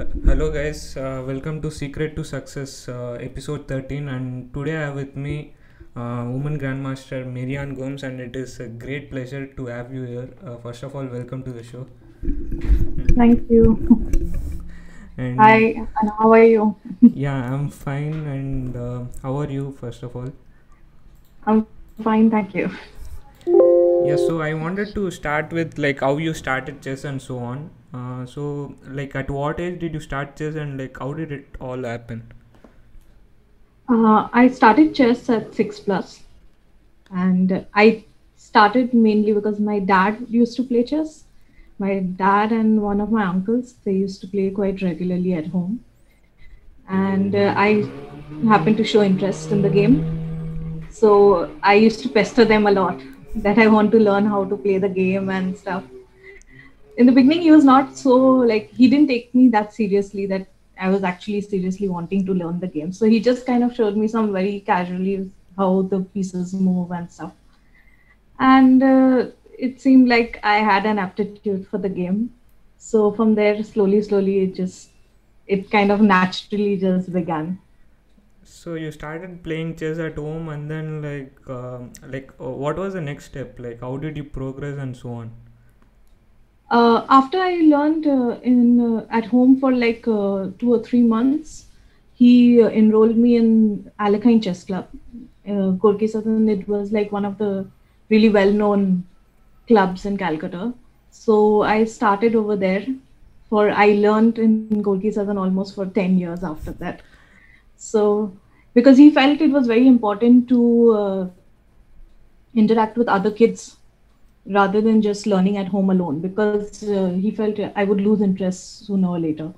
Hello, guys. Uh, welcome to Secret to Success, uh, episode 13. And today I have with me uh, Woman Grandmaster Mary Ann Gomes, and it is a great pleasure to have you here. Uh, first of all, welcome to the show. Thank you. And Hi, and how are you? yeah, I'm fine. And uh, how are you, first of all? I'm fine, thank you. Yeah, so I wanted to start with like how you started chess and so on. Uh, so, like, at what age did you start chess, and like, how did it all happen? Uh, I started chess at six plus, and I started mainly because my dad used to play chess. My dad and one of my uncles they used to play quite regularly at home, and uh, I happened to show interest in the game. So I used to pester them a lot that I want to learn how to play the game and stuff. In the beginning he was not so like he didn't take me that seriously that i was actually seriously wanting to learn the game so he just kind of showed me some very casually how the pieces move and stuff and uh, it seemed like i had an aptitude for the game so from there slowly slowly it just it kind of naturally just began So you started playing chess at home, and then like um, like uh, what was the next step? Like how did you progress and so on? Uh, after I learned uh, in uh, at home for like uh, two or three months, he uh, enrolled me in Alekhine Chess Club, uh, Gorky Sadan. It was like one of the really well-known clubs in Calcutta. So I started over there. For I learned in Gorky Sadan almost for ten years after that. So because he felt it was very important to interact with other kids rather than just learning at home alone because uh, he felt I would lose interest sooner or later.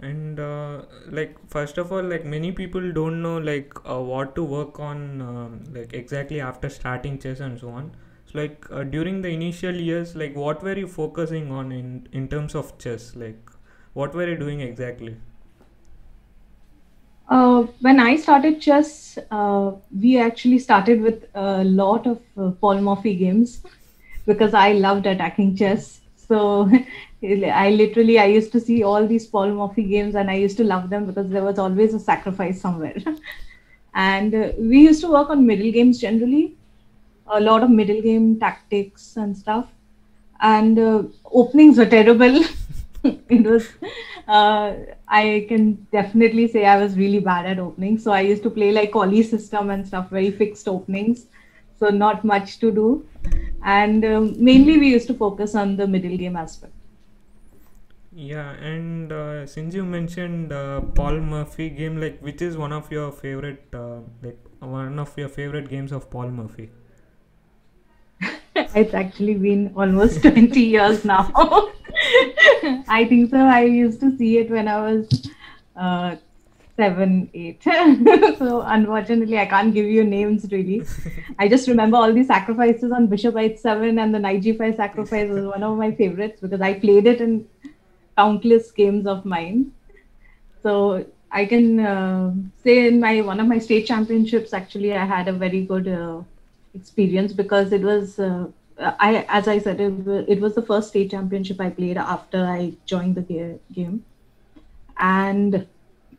And uh, like first of all, like many people don't know like uh, what to work on um, like exactly after starting chess and so on. So like uh, during the initial years, like what were you focusing on in in terms of chess? Like what were you doing exactly? Uh, when I started chess, uh, we actually started with a lot of uh, Paul Morphy games because I loved attacking chess. So I literally I used to see all these Paul Morphy games and I used to love them because there was always a sacrifice somewhere. and uh, we used to work on middle games generally, a lot of middle game tactics and stuff. And uh, openings were terrible. it was uh, I can definitely say I was really bad at openings. So I used to play like Colle system and stuff, very fixed openings. So not much to do. And um, mainly we used to focus on the middle game aspect. Yeah, and uh, since you mentioned uh, Paul Morphy game, like which is one of your favorite, uh, like one of your favorite games of Paul Morphy? it's actually been almost 20 years now. I think so. I used to see it when I was uh, seven, eight. so unfortunately, I can't give you names really. I just remember all the sacrifices on Bishop H7 and the Knight G5 sacrifice was one of my favorites because I played it in countless games of mine. So I can uh, say in my one of my state championships, actually, I had a very good uh, experience because it was. I, as I said, it, it was the first state championship I played after I joined the ga- game, and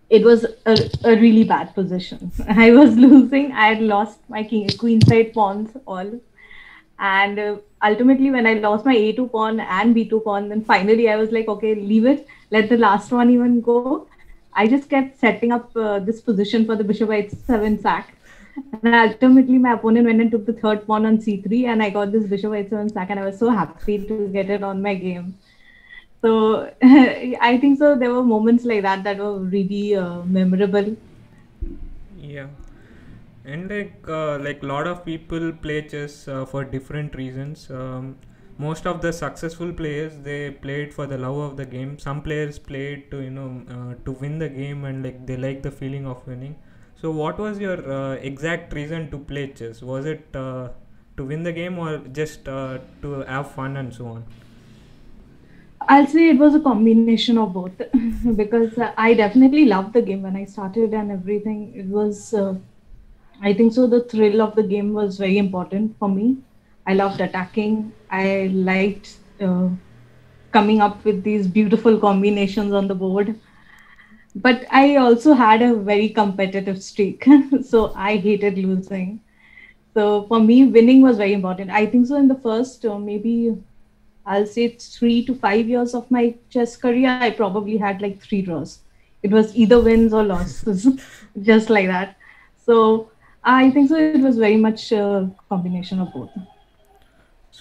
it was a, a really bad position. I was losing. I had lost my king, queen side pawns all, and uh, ultimately when I lost my a2 pawn and b2 pawn, then finally I was like, okay, leave it. Let the last one even go. I just kept setting up uh, this position for the bishop h7 sack. And ultimately, my opponent went and took the third pawn on c3, and I got this bishop h7 sack, and I was so happy to get it on my game. So I think so. There were moments like that that were really uh, memorable. Yeah, and like uh, like a lot of people play chess uh, for different reasons. Um, most of the successful players they play it for the love of the game. Some players play it to you know uh, to win the game and like they like the feeling of winning. So what was your uh, exact reason to play chess? Was it uh, to win the game or just uh, to have fun and so on? I'll say it was a combination of both because I definitely loved the game when I started and everything. It was, uh, I think so, the thrill of the game was very important for me. I loved attacking. I liked uh, coming up with these beautiful combinations on the board. But I also had a very competitive streak, so I hated losing. So for me, winning was very important. I think so in the first uh, maybe I'll say three to five years of my chess career, I probably had like three draws. It was either wins or losses, just like that. So I think so. It was very much a combination of both.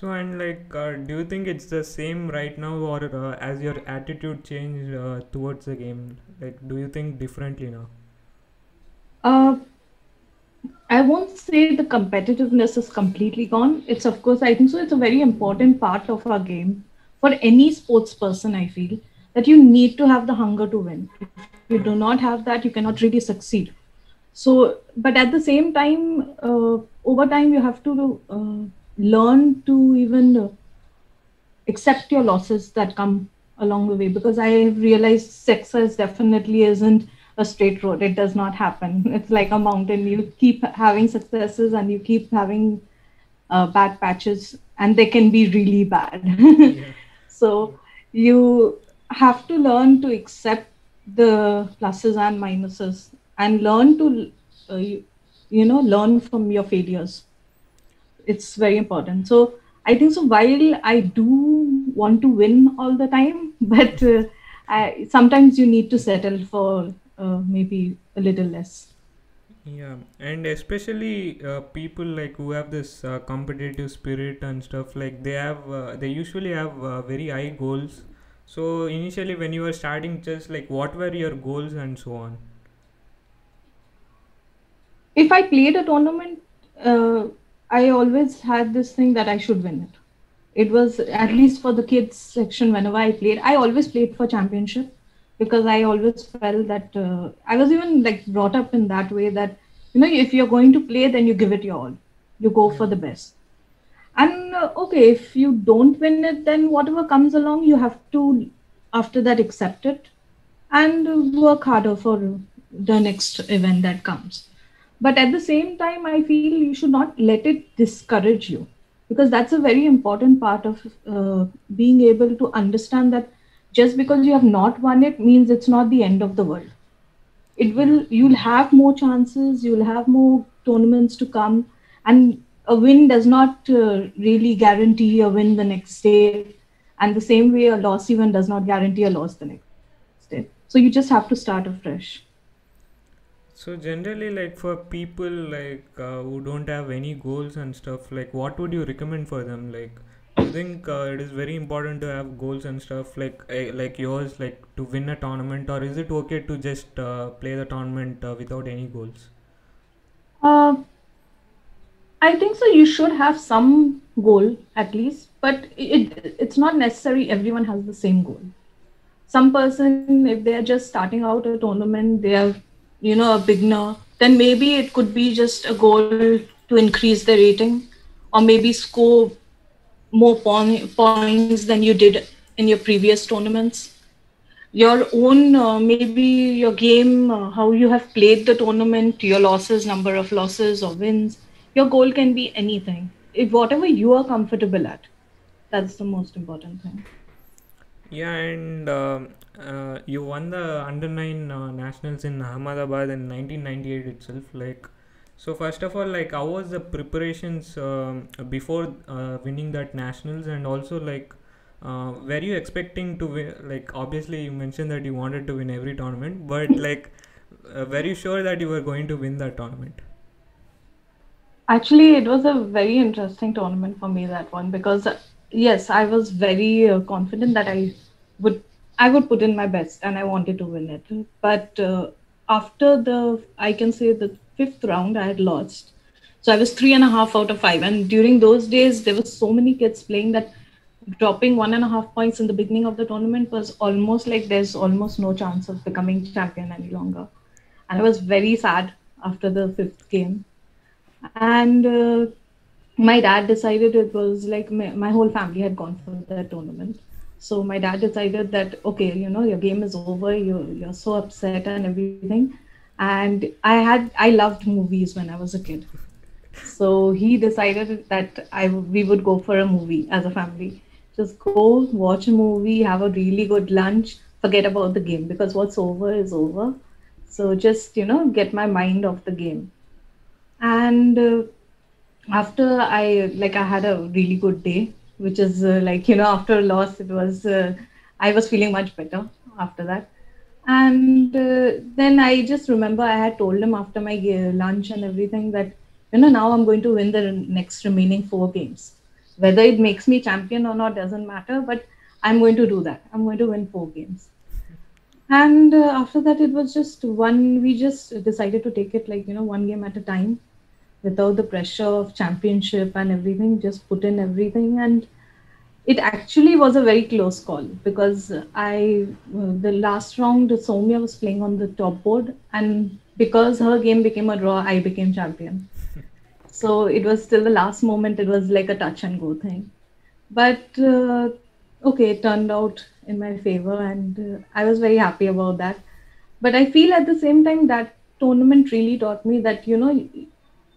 So and like, uh, do you think it's the same right now, or uh, as your attitude changed uh, towards the game? Like, do you think differently now? Uh, I won't say the competitiveness is completely gone. It's of course, I think so. It's a very important part of our game for any sports person. I feel that you need to have the hunger to win. If you do not have that, you cannot really succeed. So, but at the same time, uh, over time, you have to uh, learn to even uh, accept your losses that come along the way because I have realized success definitely isn't a straight road. It does not happen. It's like a mountain. You keep having successes and you keep having uh, bad patches, and they can be really bad. Yeah. so you have to learn to accept the pluses and minuses and learn to, uh, you, you know, learn from your failures it's very important so i think so while i do want to win all the time but uh, I, sometimes you need to settle for uh, maybe a little less Yeah, and especially uh, people like who have this uh, competitive spirit and stuff like they have uh, they usually have uh, very high goals. So initially when you were starting just like what were your goals and so on? if i played a tournament uh, i always had this thing that i should win it. It was at least for the kids section whenever i played i always played for championship because i always felt that uh, i was even like brought up in that way that you know if you're going to play then you give it your all. You go for the best. And uh, okay if you don't win it then whatever comes along you have to after that accept it and work harder for the next event that comes but at the same time i feel you should not let it discourage you. Because that's a very important part of uh, being able to understand that just because you have not won it means it's not the end of the world. It will you'll have more chances you'll have more tournaments to come. And a win does not uh, really guarantee a win the next day. And the same way a loss even does not guarantee a loss the next day. So you just have to start afresh So generally like for people like uh, who don't have any goals and stuff like what would you recommend for them like you think uh, it is very important to have goals and stuff like uh, like yours like to win a tournament or is it okay to just uh, play the tournament uh, without any goals? uh, I think so. You should have some goal at least, but it it's not necessary. Everyone has the same goal. Some person, if they are just starting out a tournament, they are, you know, a beginner. Then maybe it could be just a goal to increase the rating, or maybe score more points than you did in your previous tournaments your own uh, maybe your game uh, how you have played the tournament your losses number of losses or wins your goal can be anything if whatever you are comfortable at that's the most important thing Yeah, and um uh, you won the under nine uh, nationals in Ahmedabad in 1998 itself. Like, so first of all, like, how was the preparations um, before uh, winning that nationals, and also like, uh, were you expecting to win? Like, obviously, you mentioned that you wanted to win every tournament, but like, uh, were you sure that you were going to win that tournament? Actually, it was a very interesting tournament for me that one because yes, I was very uh, confident that I would I would put in my best and I wanted to win it. But uh, after the I can say the fifth round, I had lost. So I was three and a half out of five. And during those days, there were so many kids playing that dropping one and a half points in the beginning of the tournament was almost like there's almost no chance of becoming champion any longer. And I was very sad after the fifth game and uh, my dad decided it was like my, my whole family had gone for the tournament so my dad decided that okay you know your game is over you you're so upset and everything and i had i loved movies when i was a kid so he decided that i we would go for a movie as a family Just go watch a movie, have a really good lunch, forget about the game because what's over is over. So just, you know, get my mind off the game. And uh, after I like I had a really good day, which is uh, like you know after a loss it was uh, I was feeling much better after that. And uh, then I just remember I had told him after my uh, lunch and everything that you know now I'm going to win the next remaining four games. Whether it makes me champion or not doesn't matter, but I'm going to do that. I'm going to win four games. And uh, after that, it was just one. We just decided to take it like you know one game at a time without the pressure of championship and everything just put in everything. And it actually was a very close call because i the last round Soumya was playing on the top board and because her game became a draw i became champion. So it was still the last moment it was like a touch and go thing. But uh, okay it turned out in my favor and uh, i was very happy about that. But i feel at the same time that tournament really taught me that you know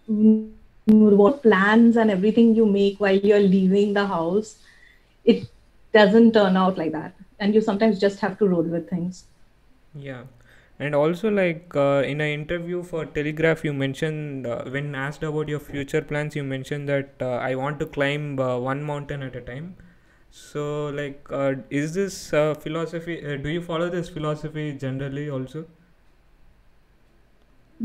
what plans and everything you make while you're leaving the house it doesn't turn out like that and you sometimes just have to roll with things Yeah, and also like uh, in an interview for Telegraph, you mentioned uh, when asked about your future plans, you mentioned that uh, I want to climb uh, one mountain at a time. So like, uh, is this uh, philosophy? Uh, do you follow this philosophy generally also?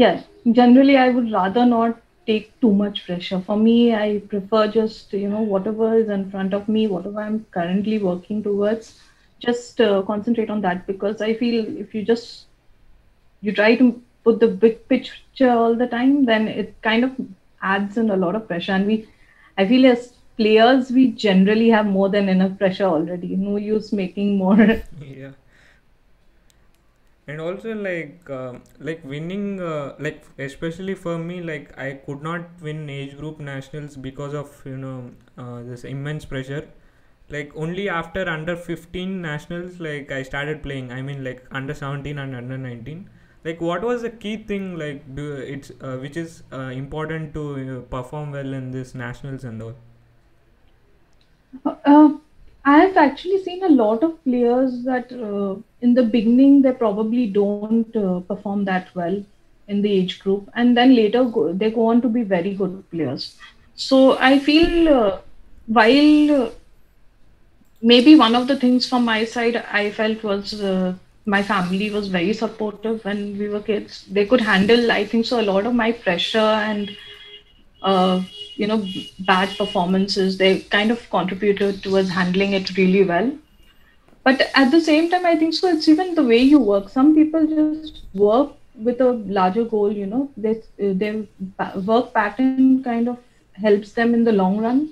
yes generally i would rather not take too much pressure for me i prefer just you know whatever is in front of me whatever i'm currently working towards just uh, concentrate on that because i feel if you just you try to put the big picture all the time, then it kind of adds in a lot of pressure. And we, I feel as players, we generally have more than enough pressure already. No use making more. Yeah. And also like uh, like winning uh, like especially for me like i could not win age group nationals because of you know uh, this immense pressure. Like only after under 15 nationals like i started playing. I mean like under 17 and under 19 like what was the key thing like do it's uh, which is uh, important to uh, perform well in this nationals and all? Uh, I've actually seen a lot of players that uh, in the beginning they probably don't uh, perform that well in the age group, and then later go, they go on to be very good players. So I feel uh, while uh, maybe one of the things from my side I felt was uh, my family was very supportive when we were kids. They could handle, I think, so a lot of my pressure and uh, you know bad performances. They kind of contributed towards handling it really well. But at the same time, I think so. It's even the way you work. Some people just work with a larger goal. You know, they their work pattern kind of helps them in the long run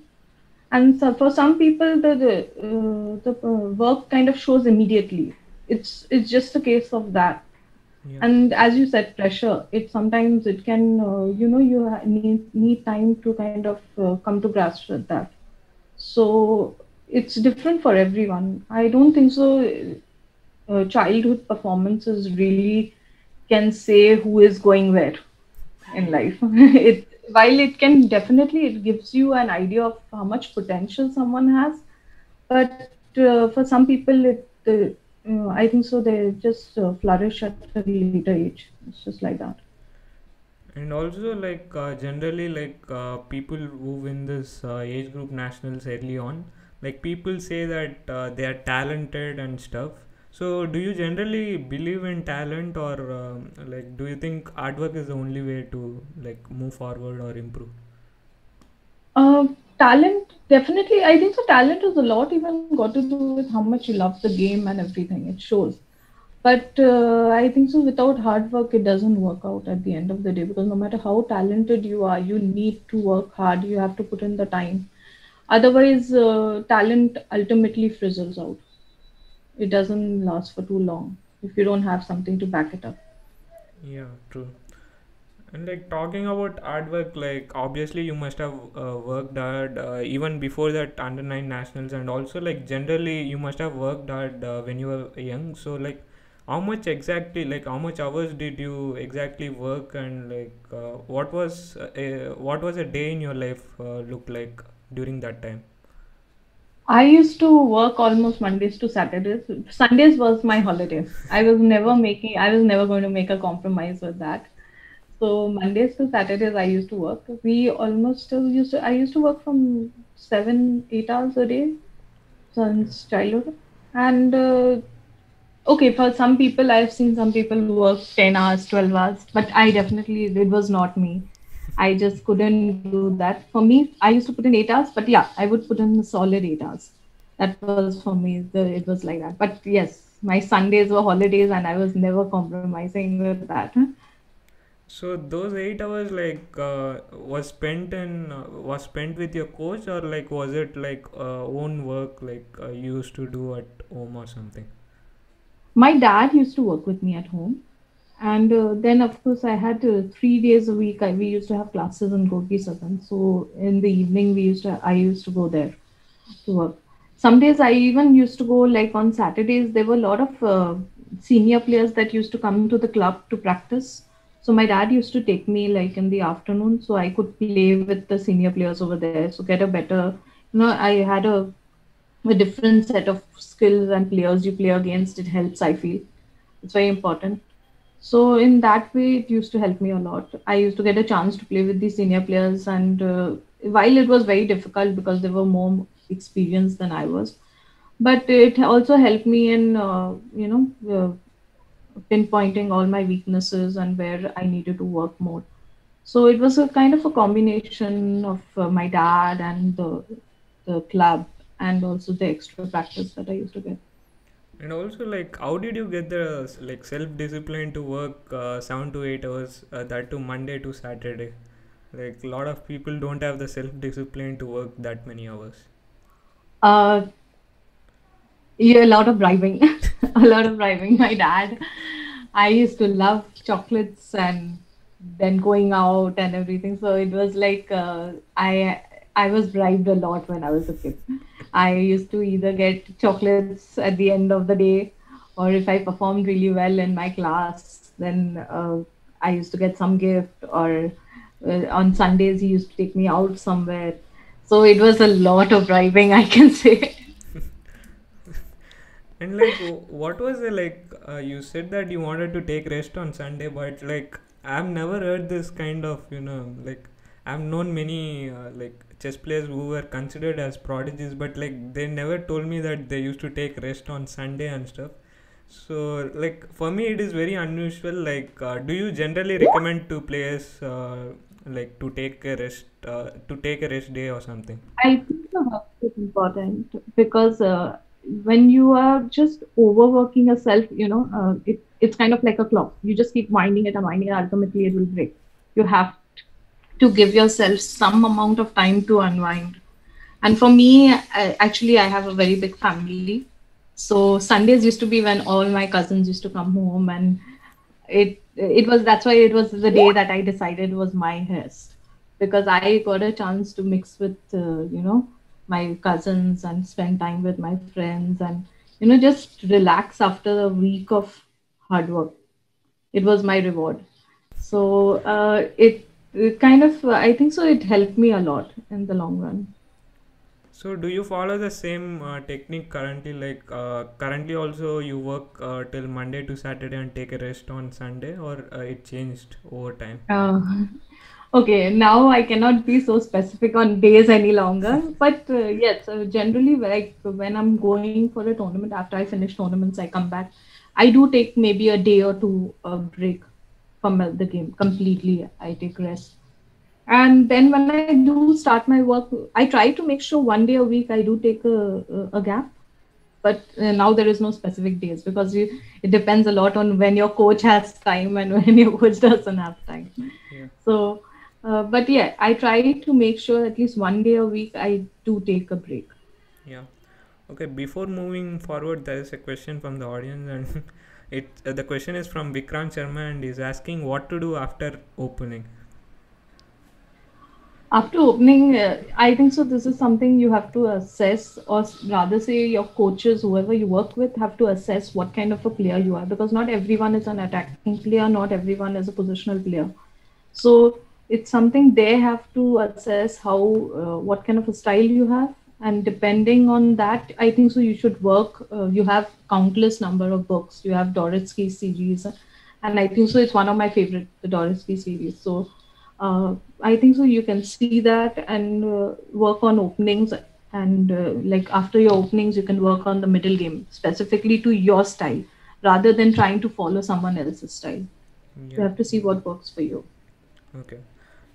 and so for some people the the, uh, the uh, work kind of shows immediately it's it's just a case of that yeah. And as you said pressure it sometimes it can uh, you know you need need time to kind of uh, come to grasp with that. So it's different for everyone. I don't think so uh, childhood performances really can say who is going where in life. it while it can definitely it gives you an idea of how much potential someone has, but uh, for some people it uh, I think so they just uh, flourish at a later age. It's just like that. and also like uh, generally like uh, people who win this uh, age group nationals early on like people say that uh, they are talented and stuff so do you generally believe in talent or um, like do you think artwork is the only way to like move forward or improve Uh, talent definitely. I think so. Talent is a lot even got to do with how much you love the game and everything. It shows. But uh, I think so. Without hard work, it doesn't work out at the end of the day because no matter how talented you are, you need to work hard. You have to put in the time. Otherwise, uh, talent ultimately fizzles out. It doesn't last for too long if you don't have something to back it up. yeah true And like talking about artwork, like obviously you must have uh, worked hard uh, even before that under nine nationals, and also like generally you must have worked hard uh, when you were young. So like, how much exactly, like how much hours did you exactly work, and like uh, what was uh, a, what was a day in your life uh, look like during that time? I used to work almost Mondays to Saturdays. Sundays was my holiday. I was never making, I was never going to make a compromise with that. So Mondays to Saturdays, I used to work. We almost still used to, I used to work from seven, eight hours a day since childhood. And uh, okay, for some people, I've seen some people work 10 hours, 12 hours, but I definitely, it was not me. I just couldn't do that. For me, I used to put in eight hours, but yeah, I would put in solid eight hours. That was for me, the, it was like that. But yes, my Sundays were holidays and I was never compromising with that. So those eight hours like uh, was spent in uh, was spent with your coach or like was it like uh, own work like uh, you used to do at home or something? My dad used to work with me at home. And uh, then, of course, I had uh, three days a week. I, we used to have classes in Gorky Sadan. So in the evening, we used to I used to go there to work. Some days I even used to go like on Saturdays. There were a lot of senior players that used to come to the club to practice. So my dad used to take me like in the afternoon, so I could play with the senior players over there. So get a better, you know, I had a a different set of skills and players you play against. It helps. I feel it's very important. So in that way, it used to help me a lot. I used to get a chance to play with the senior players, and uh, while it was very difficult because they were more experienced than I was, but it also helped me in uh, you know uh, pinpointing all my weaknesses and where I needed to work more. So it was a kind of a combination of uh, my dad and the the club, and also the extra practice that I used to get. And also like how did you get the like self discipline to work uh, seven to eight hours uh, that to Monday to Saturday? Like a lot of people don't have the self discipline to work that many hours. Uh, Yeah, a lot of bribing. A lot of bribing. My dad, I used to love chocolates and then going out and everything. So it was like uh, I I was bribed a lot when I was a kid. I used to either get chocolates at the end of the day, or if I performed really well in my class, then uh, I used to get some gift. Or uh, on Sundays, he used to take me out somewhere. So it was a lot of bribing, I can say. And like, what was the like? Uh, you said that you wanted to take rest on Sunday, but like, I've never heard this kind of, you know, like, I've known many uh, like chess players who were considered as prodigies, but like, they never told me that they used to take rest on Sunday and stuff. So, like, for me, it is very unusual. Like, uh, do you generally recommend to players uh, like to take a rest, uh, to take a rest day or something? I think is important because uh, when you are just overworking yourself, you know, uh, it, it's kind of like a clock. You just keep winding it and winding it, ultimately it will break. You have to give yourself some amount of time to unwind. And for me, I, actually, I have a very big family. So Sundays used to be when all my cousins used to come home, and it it was that's why it was the day that I decided was my rest because I got a chance to mix with uh, you know my cousins and spend time with my friends and you know just relax after a week of hard work. It was my reward. So uh, it, it kind of I think so it helped me a lot in the long run. So, do you follow the same uh, technique currently? Like, uh, currently also you work uh, till Monday to Saturday and take a rest on Sunday, or uh, it changed over time? Okay, now I cannot be so specific on days any longer, but uh, yes, uh, generally, like when I'm going for a tournament, after I finish tournaments, I come back. I do take maybe a day or two a break from the game completely. I take rest, and then when I do start my work, I try to make sure one day a week I do take a, a, a gap but uh, now there is no specific days because you, it depends a lot on when your coach has time and when your coach doesn't have time Yeah. so uh, but yeah i try to make sure at least one day a week i do take a break Yeah. Okay, before moving forward, there is a question from the audience, and it uh, the question is from Vikram Sharma, and he's asking what to do after opening. after opening uh, i think so this is something you have to assess or rather say your coaches whoever you work with have to assess what kind of a player you are because not everyone is an attacking player not everyone is a positional player so it's something they have to assess how uh, what kind of a style you have. And depending on that i think so you should work uh, you have countless number of books. You have Dvoretsky series and i think so it's one of my favorite the Dvoretsky series. So uh, i think so you can see that and uh, work on openings. And uh, like after your openings you can work on the middle game specifically to your style rather than trying to follow someone else's style. Yeah. you have to see what works for you. Okay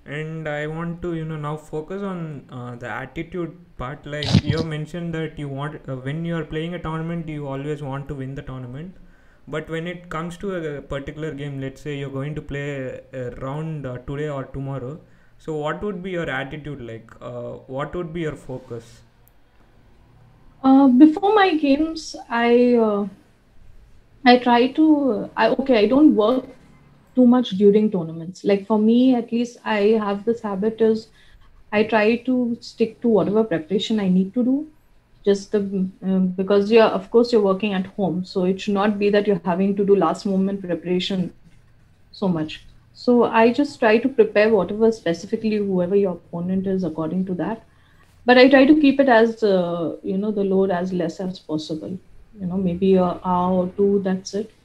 and i want to you know now focus on uh, the attitude part. Like you mentioned that you want uh, when you are playing a tournament you always want to win the tournament. But when it comes to a particular game let's say you're going to play a round uh, today or tomorrow so what would be your attitude? Like uh, what would be your focus? Uh, before my games i uh, i try to i okay i don't work too much during tournaments. Like for me, at least, I have this habit is I try to stick to whatever preparation I need to do. Just the um, because you're of course you're working at home, so it should not be that you're having to do last moment preparation so much. So I just try to prepare whatever specifically whoever your opponent is according to that. But I try to keep it as uh, you know the load as less as possible. You know maybe a hour or two. That's it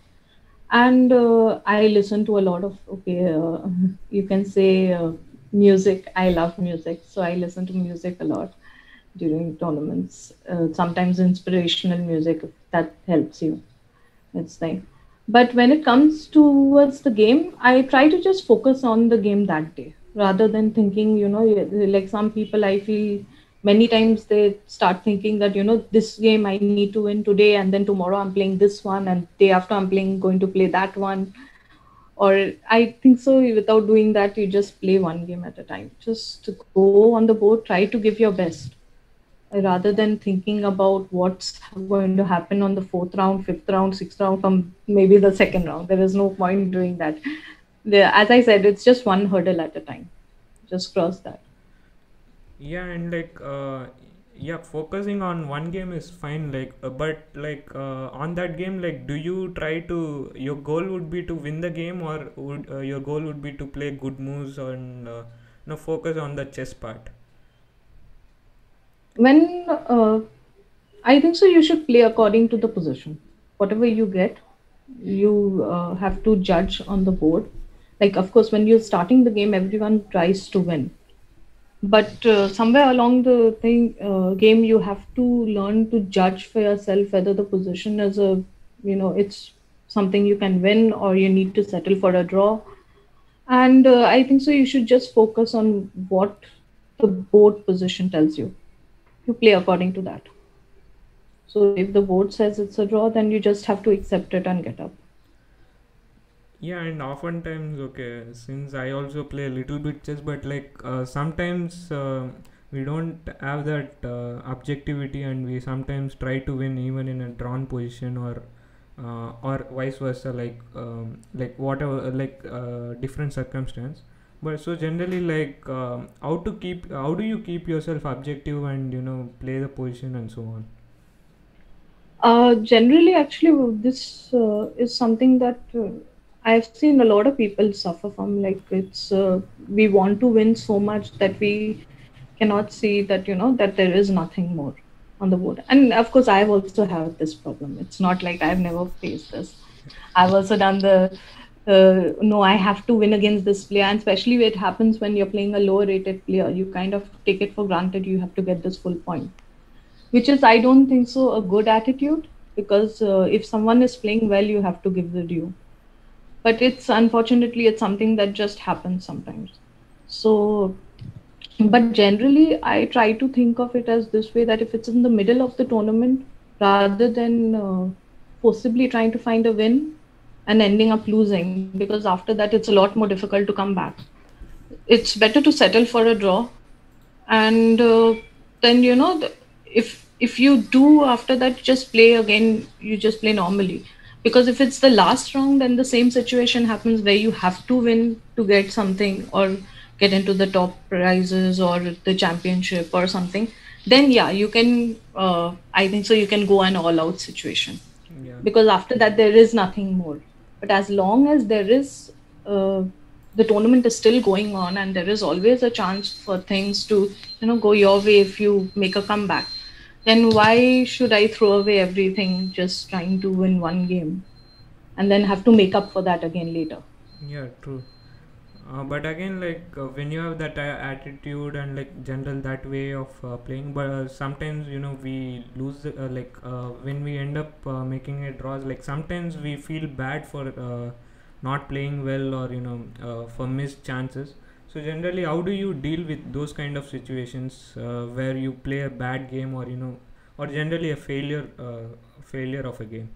and uh, i listen to a lot of okay uh, you can say uh, music. I love music so i listen to music a lot during tournaments. Uh, sometimes inspirational music that helps you. It's like but when it comes towards the game i try to just focus on the game that day rather than thinking you know like some people i feel many times they start thinking that you know this game i need to win today and then tomorrow i'm playing this one and day after i'm playing going to play that one. Or i think so without doing that you just play one game at a time. Just go on the board try to give your best rather than thinking about what's going to happen on the fourth round fifth round sixth round from maybe the second round. There is no point doing that. As i said it's just one hurdle at a time. Just cross that yeah and like uh, yeah focusing on one game is fine like uh, but like uh, on that game like do you try to your goal would be to win the game or would uh, your goal would be to play good moves and uh, you know focus on the chess part? When uh, i think so you should play according to the position. Whatever you get you uh, have to judge on the board. Like of course when you're starting the game everyone tries to win but uh, somewhere along the thing uh, game you have to learn to judge for yourself whether the position is a you know it's something you can win or you need to settle for a draw. And uh, i think so you should just focus on what the board position tells you. You play according to that. So if the board says it's a draw then you just have to accept it and get up yeah and oftentimes okay since i also play a little bit chess but like uh, sometimes uh, we don't have that uh, objectivity and we sometimes try to win even in a drawn position or uh, or vice versa like um, like whatever like uh, different circumstance. But so generally like um, how to keep how do you keep yourself objective and you know play the position and so on? Uh, generally actually this is something that I've seen a lot of people suffer from like it's uh, we want to win so much that we cannot see that you know that there is nothing more on the board. And of course, I've also had this problem. It's not like I've never faced this. I've also done the uh, no, I have to win against this player, and especially it happens when you're playing a lower rated player, you kind of take it for granted you have to get this full point, which is I don't think so a good attitude because uh, if someone is playing well, you have to give the due but it's unfortunately it's something that just happens sometimes. So but generally i try to think of it as this way that if it's in the middle of the tournament rather than uh, possibly trying to find a win and ending up losing because after that it's a lot more difficult to come back. It's better to settle for a draw and uh, then you know if if you do after that just play again you just play normally because if it's the last round and the same situation happens where you have to win to get something or get into the top prizes or the championship or something then yeah you can uh, i think so you can go an all out situation. Yeah. Because after that there is nothing more. But as long as there is uh, the tournament is still going on and there is always a chance for things to you know go your way if you make a comeback then why should i throw away everything just trying to win one game? And then have to make up for that again later. Yeah true. Uh, but again like uh, when you have that uh, attitude and like general that way of uh, playing but uh, sometimes you know we lose uh, like when we end up making a draws like sometimes we feel bad for not playing well or you know for missed chances so generally how do you deal with those kind of situations uh, where you play a bad game or you know or generally a failure uh, failure of a game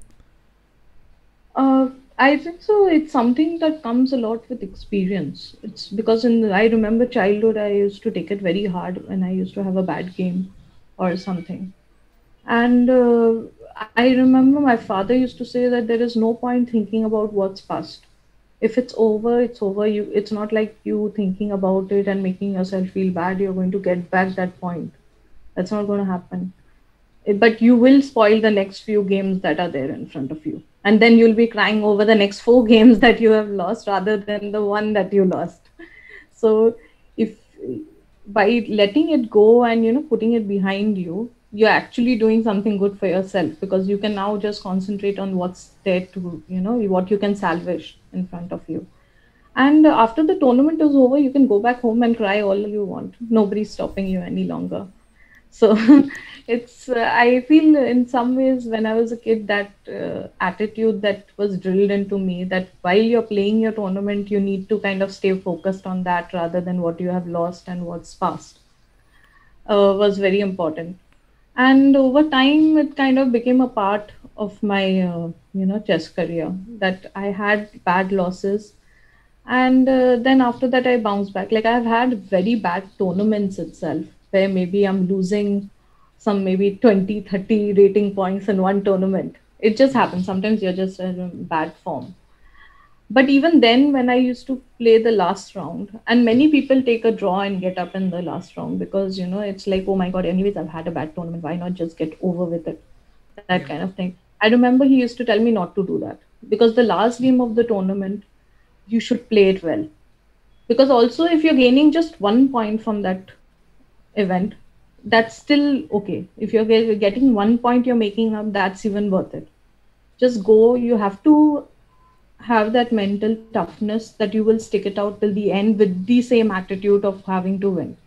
Uh, I think so. It's something that comes a lot with experience. It's because in the, I remember childhood, I used to take it very hard when I used to have a bad game or something. And uh, I remember my father used to say that there is no point thinking about what's past. If it's over, it's over. You, it's not like you thinking about it and making yourself feel bad. You're going to get back that point. That's not going to happen eh, but you will spoil the next few games that are there in front of you and then you'll be crying over the next four games that you have lost rather than the one that you lost so if by letting it go and you know putting it behind you you're actually doing something good for yourself because you can now just concentrate on what's there to you know what you can salvage in front of you. And after the tournament is over you can go back home and cry all you want. Nobody's stopping you any longer. So it's uh, i feel in some ways when i was a kid that uh, attitude that was drilled into me that while you're playing your tournament you need to kind of stay focused on that rather than what you have lost and what's past uh, was very important. And over time it kind of became a part of my uh, you know chess career that i had bad losses. And uh, then after that i bounced back. Like i've had very bad tournaments itself where maybe i'm losing some maybe 20 30 rating points in one tournament. It just happens. Sometimes you're just in bad form. But even then when i used to play the last round and many people take a draw and get up in the last round because you know it's like oh my god anyways i've had a bad tournament. Why not just get over with it? That yeah. kind of thing i remember he used to tell me not to do that. Because the last game of the tournament you should play it well. Because also if you're gaining just one point from that event that's still okay. If you're getting one point you're making up that's even worth it. Just go you have to have that mental toughness that you will stick it out till the end with the same attitude of having to win.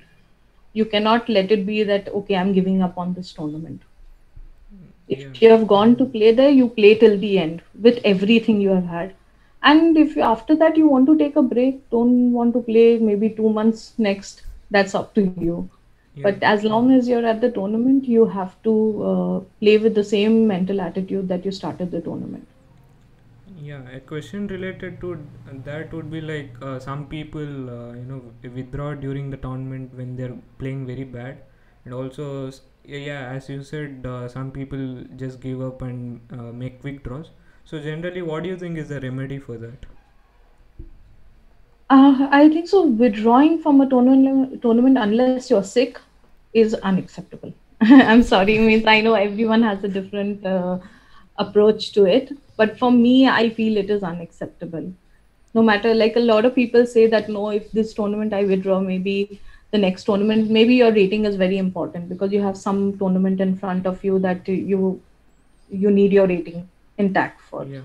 You cannot let it be that okay i'm giving up on this tournament yeah. if you have gone to play there you play till the end with everything you have had. And if you, after that you want to take a break don't want to play maybe two months next that's up to you. Yeah. But as long as you're at the tournament you have to uh, play with the same mental attitude that you started the tournament. Yeah, a question related to that would be like uh, some people, uh, you know, withdraw during the tournament when they're playing very bad, and also, yeah, as you said, uh, some people just give up and uh, make quick draws. So generally, what do you think is the remedy for that? Uh, I think so. Withdrawing from a tournament, tournament unless you're sick is unacceptable. I'm sorry, means I know everyone has a different uh, approach to it, but for me, I feel it is unacceptable. No matter, like a lot of people say that no, if this tournament I withdraw, maybe the next tournament, maybe your rating is very important because you have some tournament in front of you that you you need your rating intact for. Yeah,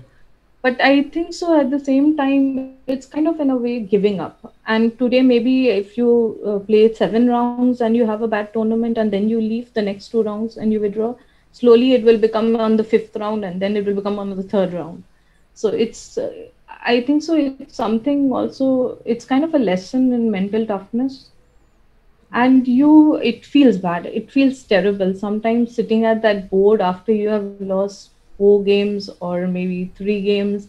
but i think so at the same time it's kind of in a way giving up. And today maybe if you uh, play seven rounds and you have a bad tournament and then you leave the next two rounds and you withdraw slowly it will become on the fifth round and then it will become on the third round. So it's uh, i think so it's something also it's kind of a lesson in mental toughness and you it feels bad. It feels terrible. Sometimes sitting at that board after you have lost four games or maybe three games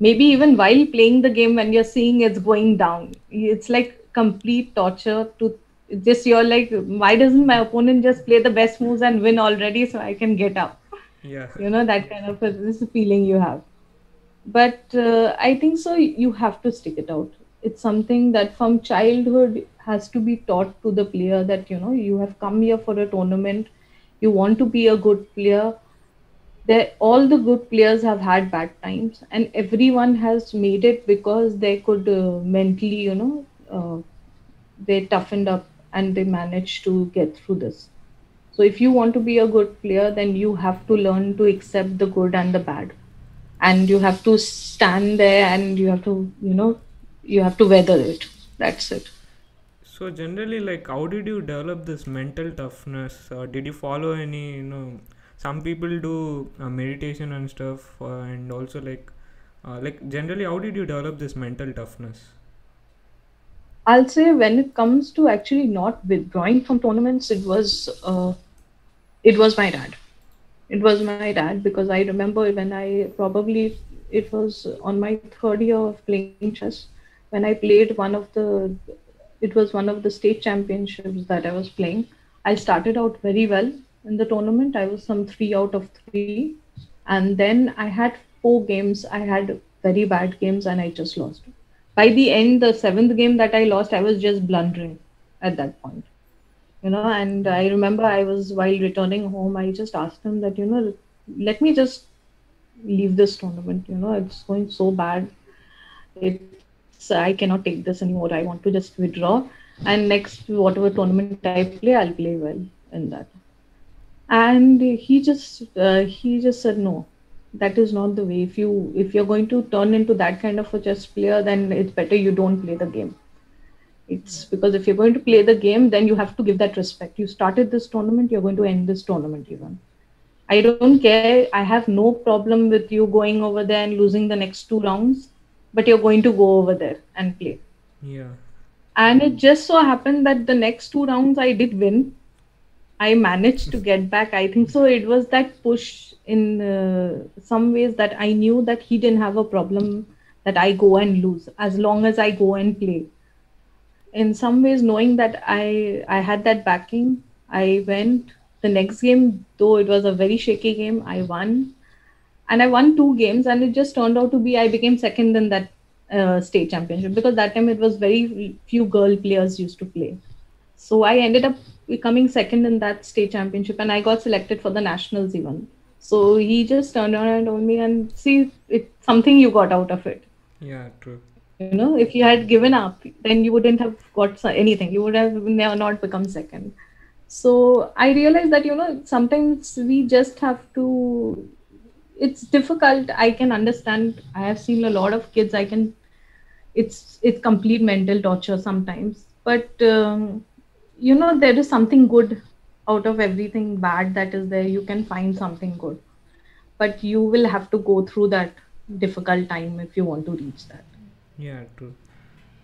maybe even while playing the game when you're seeing it's going down. It's like complete torture to just you're like why doesn't my opponent just play the best moves and win already so i can get up? Yeah, you know that kind of a, this feeling you have. But uh, i think so you have to stick it out. It's something that from childhood has to be taught to the player that you know you have come here for a tournament you want to be a good player. They all the good players have had bad times and everyone has made it because they could uh, mentally you know uh, they toughened up and they managed to get through this. So if you want to be a good player then you have to learn to accept the good and the bad. And you have to stand there and you have to you know you have to weather it. That's it So generally, like, how did you develop this mental toughness? Uh, did you follow any, you know, some people do uh, meditation and stuff, uh, and also like, uh, like generally, how did you develop this mental toughness? i'll say when it comes to actually not withdrawing from tournaments it was uh, it was my dad it was my dad because i remember when i probably it was on my third year of playing chess when i played one of the it was one of the state championships that i was playing. I started out very well. In the tournament i was some 3 out of 3 and then i had four games. I had very bad games and i just lost. By the end the seventh game that i lost i was just blundering at that point. You know and i remember i was while returning home i just asked him that you know let me just leave this tournament. You know it's going so bad it's i cannot take this anymore. I want to just withdraw. And next whatever tournament i play i'll play well in that. And he just uh, he just said no. That is not the way. If you if you're going to turn into that kind of a chess player then it's better you don't play the game. It's because if you're going to play the game, then you have to give that respect. You started this tournament, you're going to end this tournament even. I don't care. I have no problem with you going over there and losing the next two rounds, but you're going to go over there and play. Yeah. And it just so happened that the next two rounds I did win. I managed to get back. I think so. It was that push in uh, some ways that I knew that he didn't have a problem that I go and lose as long as I go and play in some ways knowing that i i had that backing i went the next game though it was a very shaky game i won and i won two games and it just turned out to be i became second in that uh, state championship because that time it was very few girl players used to play. So i ended up becoming second in that state championship and i got selected for the nationals even. So he just turned around and told me and see it's something you got out of it. Yeah, true. you know if you had given up then you wouldn't have got anything. You would have never not become second. So i realized that you know sometimes we just have to it's difficult. I can understand. I have seen a lot of kids. I can it's it's complete mental torture sometimes. But um, you know there is something good out of everything bad that is there. You can find something good. But you will have to go through that difficult time if you want to reach that. Yeah, true.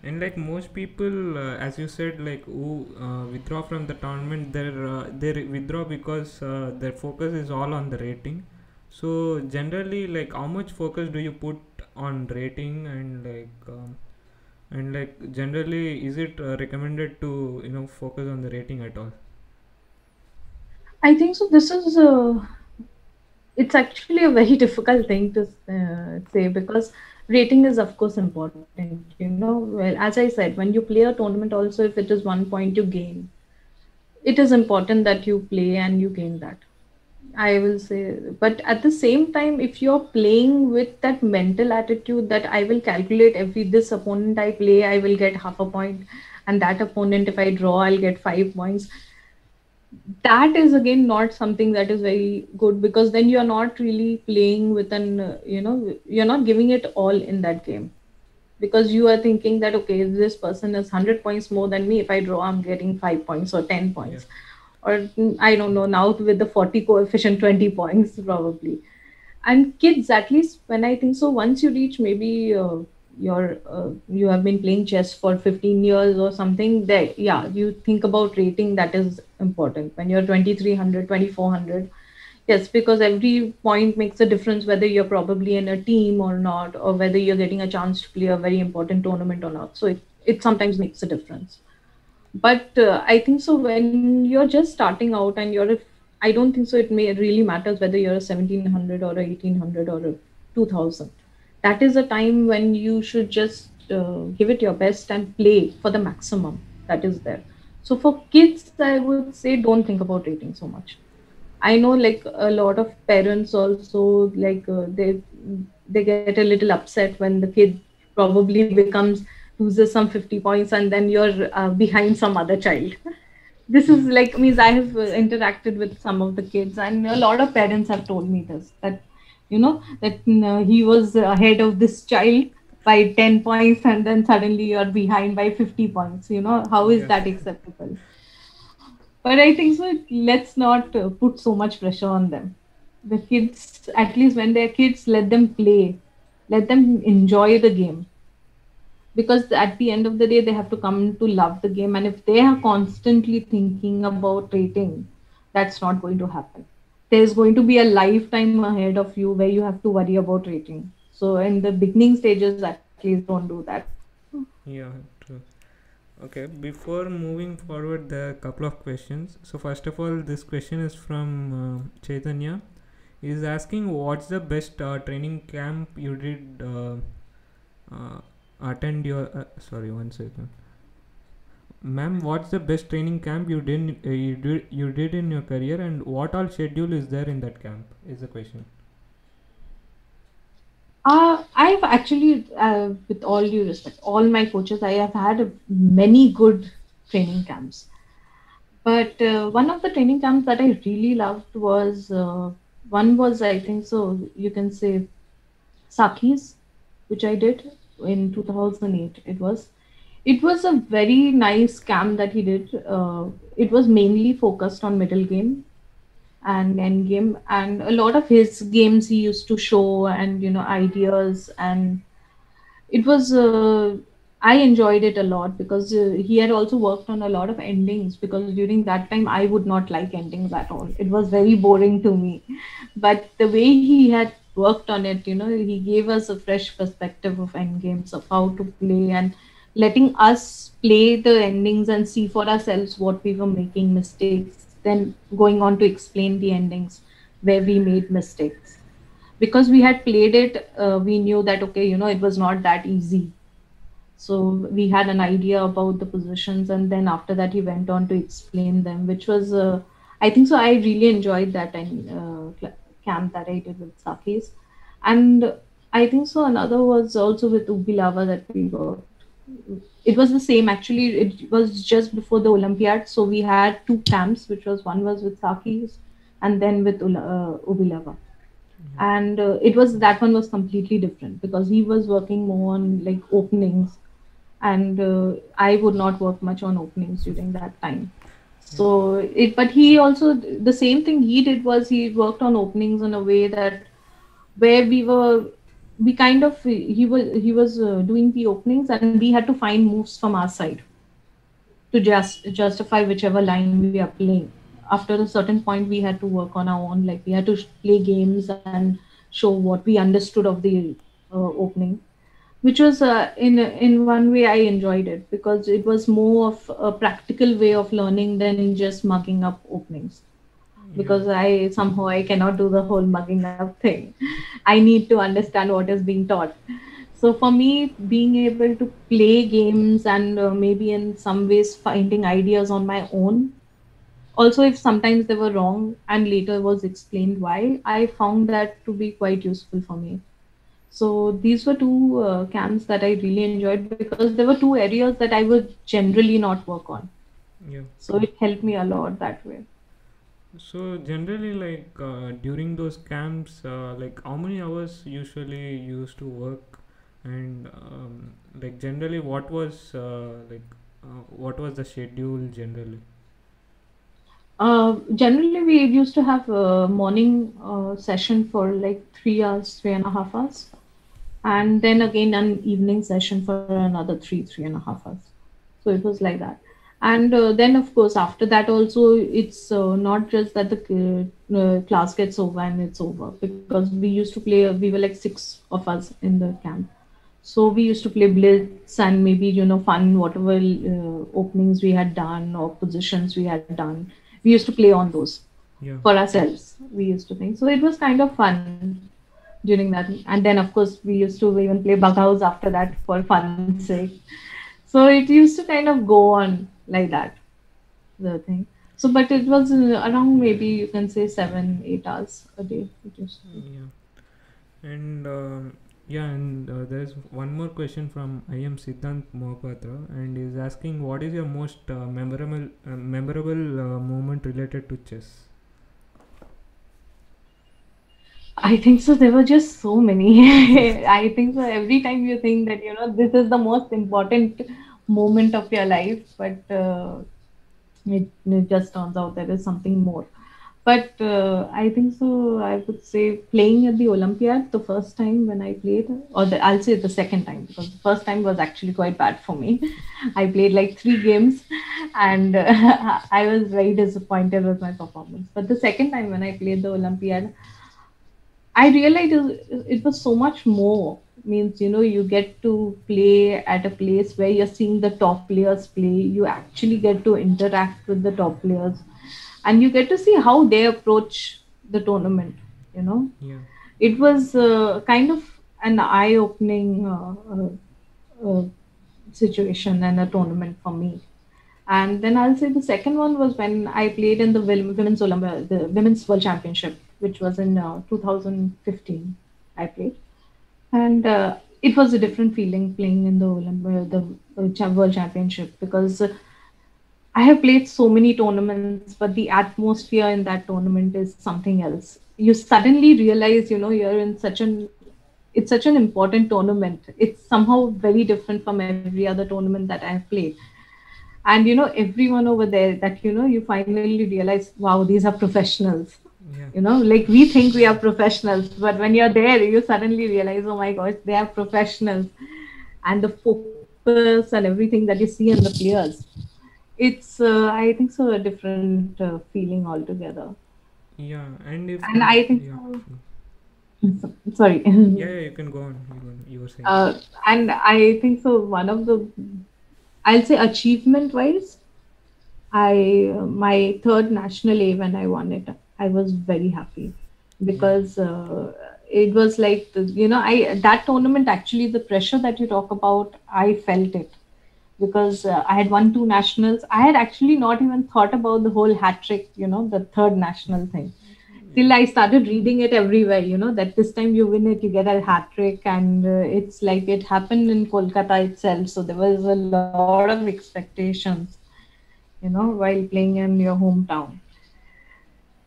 And like most people, uh, as you said, like who uh, withdraw from the tournament, they uh, they withdraw because uh, their focus is all on the rating. So generally, like how much focus do you put on rating and like um, and like generally, is it uh, recommended to you know focus on the rating at all? I think so. This is uh, it's actually a very difficult thing to uh, say because rating is of course important. You know, well as I said, when you play a tournament, also if it is one point you gain, it is important that you play and you gain that. I will say, but at the same time, if you're playing with that mental attitude that I will calculate every this opponent I play, I will get half a point, and that opponent, if I draw, I'll get five points. That is again not something that is very good because then you're not really playing with an you know you're not giving it all in that game. Because you are thinking that okay this person is 100 points more than me. If i draw i'm getting 5 points or 10 points or i don't know now with the 40 coefficient 20 points probably. And kids at least when i think so once you reach maybe uh, your uh, you have been playing chess for 15 years or something there yeah you think about rating that is important. When you're 2300 2400 yes because every point makes a difference whether you're probably in a team or not or whether you're getting a chance to play a very important tournament or not. So it, it sometimes makes a difference but uh, i think so when you're just starting out and you're a, i don't think so it may really matters whether you're a 1700 or a 1800 or a 2000 that is a time when you should just uh, give it your best and play for the maximum that is there. So for kids i would say don't think about rating so much. I know like a lot of parents also like uh, they they get a little upset when the kid probably becomes loses some 50 points and then you're uh, behind some other child. This is like means I have uh, interacted with some of the kids and a lot of parents have told me this that you know that uh, he was ahead of this child by 10 points and then suddenly you're behind by 50 points you know how is Yeah. that acceptable but i think so let's not uh, put so much pressure on them the kids at least when they're kids let them play let them enjoy the game because at the end of the day they have to come to love the game and if they are constantly thinking about rating that's not going to happen there's going to be a lifetime ahead of you where you have to worry about rating so in the beginning stages at least don't do that Yeah, true. Okay, before moving forward, there are a couple of questions. So, first of all, this question is from uh, Chaitanya. He is asking what's the best uh, training camp you did uh, uh, attend your. Uh, sorry, one second. Ma'am, what's the best training camp you did uh, you did you did in your career, and what all schedule is there in that camp? Is the question. Uh, I've actually, uh, with all due respect, all my coaches, I have had many good training camps. But uh, one of the training camps that I really loved was uh, one was, I think so, you can say Sakis, which I did in 2008. It was. It was a very nice camp that he did. Uh, it was mainly focused on middle game and end game and a lot of his games he used to show and you know ideas and it was uh, i enjoyed it a lot because uh, he had also worked on a lot of endings because during that time i would not like endings at all it was very boring to me but the way he had worked on it you know he gave us a fresh perspective of end games of how to play and letting us play the endings and see for ourselves what we were making mistakes then going on to explain the endings where we made mistakes. Because we had played it uh, we knew that okay you know it was not that easy. So we had an idea about the positions and then after that he went on to explain them which was uh, i think so i really enjoyed that and uh, camp that i did with sakis. And i think so another was also with ubilava that we worked. It was the same actually. It was just before the olympiad so we had two camps which was one was with sakis and then with Ula- uh, ubilava and uh, it was that one was completely different because he was working more on like openings. And uh, i would not work much on openings during that time so it but he also the same thing he did was he worked on openings in a way that where we were we kind of he was he was uh, doing the openings and we had to find moves from our side to just justify whichever line we are playing. After a certain point we had to work on our own like we had to play games and show what we understood of the uh, opening which was uh, in in one way i enjoyed it because it was more of a practical way of learning than just mugging up openings because I somehow I cannot do the whole mugging up thing. I need to understand what is being taught. So for me, being able to play games and uh, maybe in some ways finding ideas on my own, also if sometimes they were wrong and later was explained why, I found that to be quite useful for me. So these were two uh, camps that I really enjoyed because there were two areas that I would generally not work on. Yeah. So it helped me a lot that way. So generally, like uh, during those camps, uh, like how many hours usually you used to work, and um, like generally, what was uh, like uh, what was the schedule generally? Uh, generally, we used to have a morning uh, session for like three hours, three and a half hours, and then again an evening session for another three, three and a half hours. So it was like that. And uh, then, of course, after that, also, it's uh, not just that the uh, class gets over and it's over because we used to play, we were like six of us in the camp. So we used to play blitz and maybe, you know, fun, whatever uh, openings we had done or positions we had done. We used to play on those Yeah. for ourselves. We used to think. So it was kind of fun during that. And then, of course, we used to even play bug house after that for fun's sake. So it used to kind of go on like that, the thing. So, but it was around maybe you can say seven, eight hours a day. Yeah. And um, yeah, and uh, there's one more question from I am Siddhant Mohapatra, and is asking what is your most uh, memorable uh, memorable uh, moment related to chess? I think so. There were just so many. I think so. Every time you think that, you know, this is the most important moment of your life, but uh, it, it just turns out there is something more. But uh, I think so. I would say playing at the Olympiad the first time when I played, or the, I'll say the second time because the first time was actually quite bad for me. I played like three games and uh, I was very disappointed with my performance. But the second time when I played the Olympiad, I realized it it was so much more. Means, you know, you get to play at a place where you're seeing the top players play. You actually get to interact with the top players and you get to see how they approach the tournament, you know. Yeah. It was uh, kind of an eye opening uh, uh, uh, situation and a tournament for me. And then I'll say the second one was when I played in the Women's Olympia, the Women's World Championship, which was in uh, 2015. I played, and uh, it was a different feeling playing in the Olympia, the uh, World Championship because uh, I have played so many tournaments, but the atmosphere in that tournament is something else. You suddenly realize, you know, you're in such an it's such an important tournament. It's somehow very different from every other tournament that I have played and you know everyone over there that you know you finally realize wow these are professionals Yeah. you know like we think we are professionals but when you're there you suddenly realize oh my gosh they are professionals and the focus and everything that you see in the players it's uh, i think so a different uh, feeling altogether Yeah. And if And I think yeah. so- sorry yeah, yeah, you can go on. You, were- you were saying. uh, and I think so. One of the, I'll say achievement wise, I my third national A when I won it, I was very happy because uh, it was like you know I that tournament actually the pressure that you talk about I felt it because uh, I had won two nationals. I had actually not even thought about the whole hat trick, you know, the third national thing till I started reading it everywhere, you know, that this time you win it, you get a hat trick, and uh, it's like it happened in Kolkata itself. So there was a lot of expectations, you know, while playing in your hometown.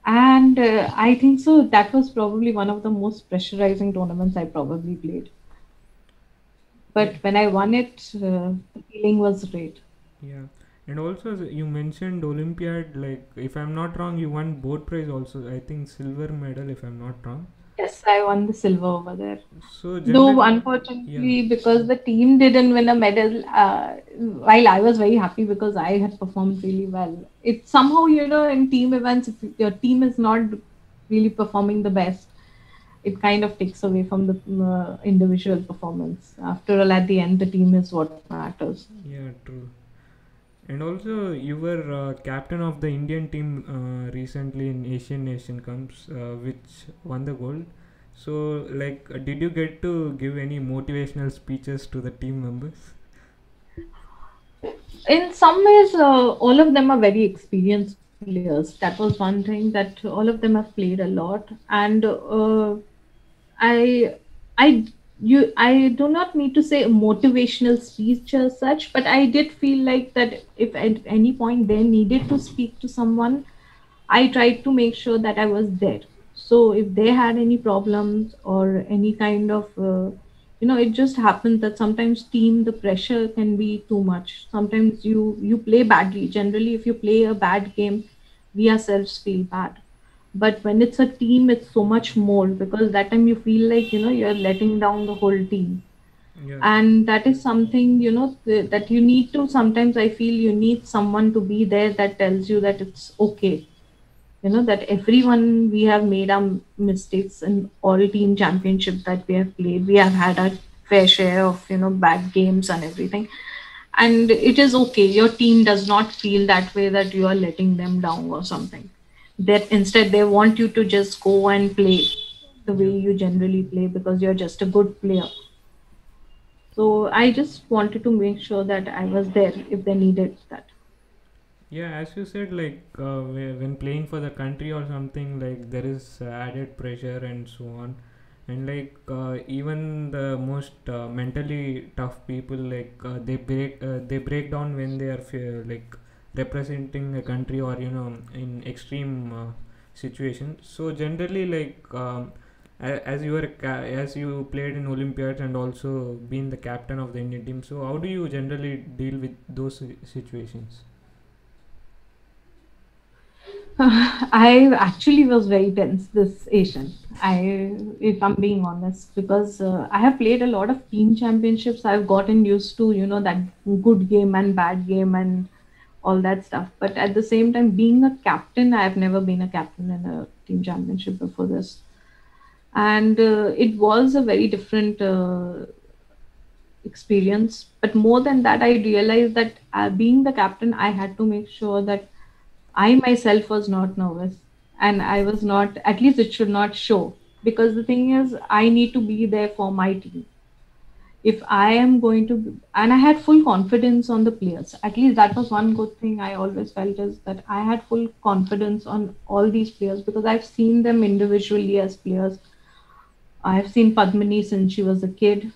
And uh, I think so, that was probably one of the most pressurizing tournaments I probably played. But when I won it, uh, the feeling was great. Yeah, and also you mentioned Olympiad. Like, if I'm not wrong, you won both prize also. I think silver medal, if I'm not wrong. Yes, I won the silver over there. So No, generally, unfortunately, because the team didn't win a medal, uh, while I was very happy because I had performed really well. It somehow, you know, in team events, if your team is not really performing the best, it kind of takes away from the uh, individual performance. After all, at the end, the team is what matters. yeah, true. And also, you were uh, captain of the Indian team uh, recently in Asian Nation Cups, uh, which won the gold. So, like, uh, did you get to give any motivational speeches to the team members? in some ways, uh, all of them are very experienced players. That was one thing that all of them have played a lot, and uh, I, I, you, I do not need to say motivational speech as such, but I did feel like that if at any point they needed to speak to someone, I tried to make sure that I was there. So if they had any problems or any kind of, uh, you know, it just happens that sometimes team the pressure can be too much. Sometimes you you play badly. Generally, if you play a bad game, we ourselves feel bad. But when it's a team, it's so much more because that time you feel like you know you're letting down the whole team. Yeah. and that is something you know th- that you need to sometimes i feel you need someone to be there that tells you that it's okay. You know that everyone we have made our mistakes in all team championship that we have played. We have had our fair share of you know bad games and everything. And it is okay. Your team does not feel that way that you are letting them down or something that instead they want you to just go and play the way you generally play because you're just a good player so I just wanted to make sure that I was there if they needed that. Yeah, as you said, like uh, when playing for the country or something, like there is added pressure and so on, and like uh, even the most uh, mentally tough people, like uh, they break uh, they break down when they are like representing a country or you know in extreme uh, situations. So generally, like um, as you were as you played in Olympiads and also being the captain of the Indian team. So how do you generally deal with those si- situations? I actually was very tense this Asian. I, if I'm being honest, because uh, I have played a lot of team championships. I've gotten used to, you know, that good game and bad game and all that stuff. But at the same time, being a captain, I have never been a captain in a team championship before this, and uh, it was a very different uh, experience. But more than that, I realized that uh, being the captain, I had to make sure that I myself was not nervous and I was not, at least it should not show. Because the thing is, I need to be there for my team. If I am going to, and I had full confidence on the players. At least that was one good thing I always felt is that I had full confidence on all these players because I've seen them individually as players. I've seen Padmini since she was a kid.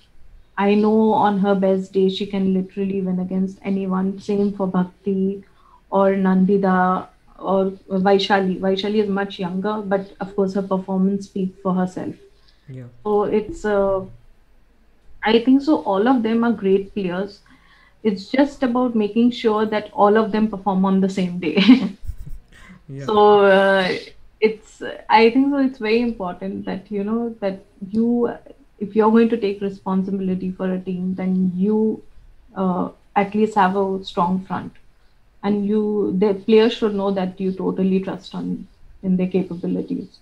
I know on her best day she can literally win against anyone. Same for Bhakti or Nandhidhaa or Vaishali. Vaishali is much younger, but of course her performance speaks for herself. Yeah. So it's, uh, I think so. All of them are great players. It's just about making sure that all of them perform on the same day. Yeah. so uh, it's i think so it's very important that you know that you if you're going to take responsibility for a team then you uh, at least have a strong front and you the players should know that you totally trust on in their capabilities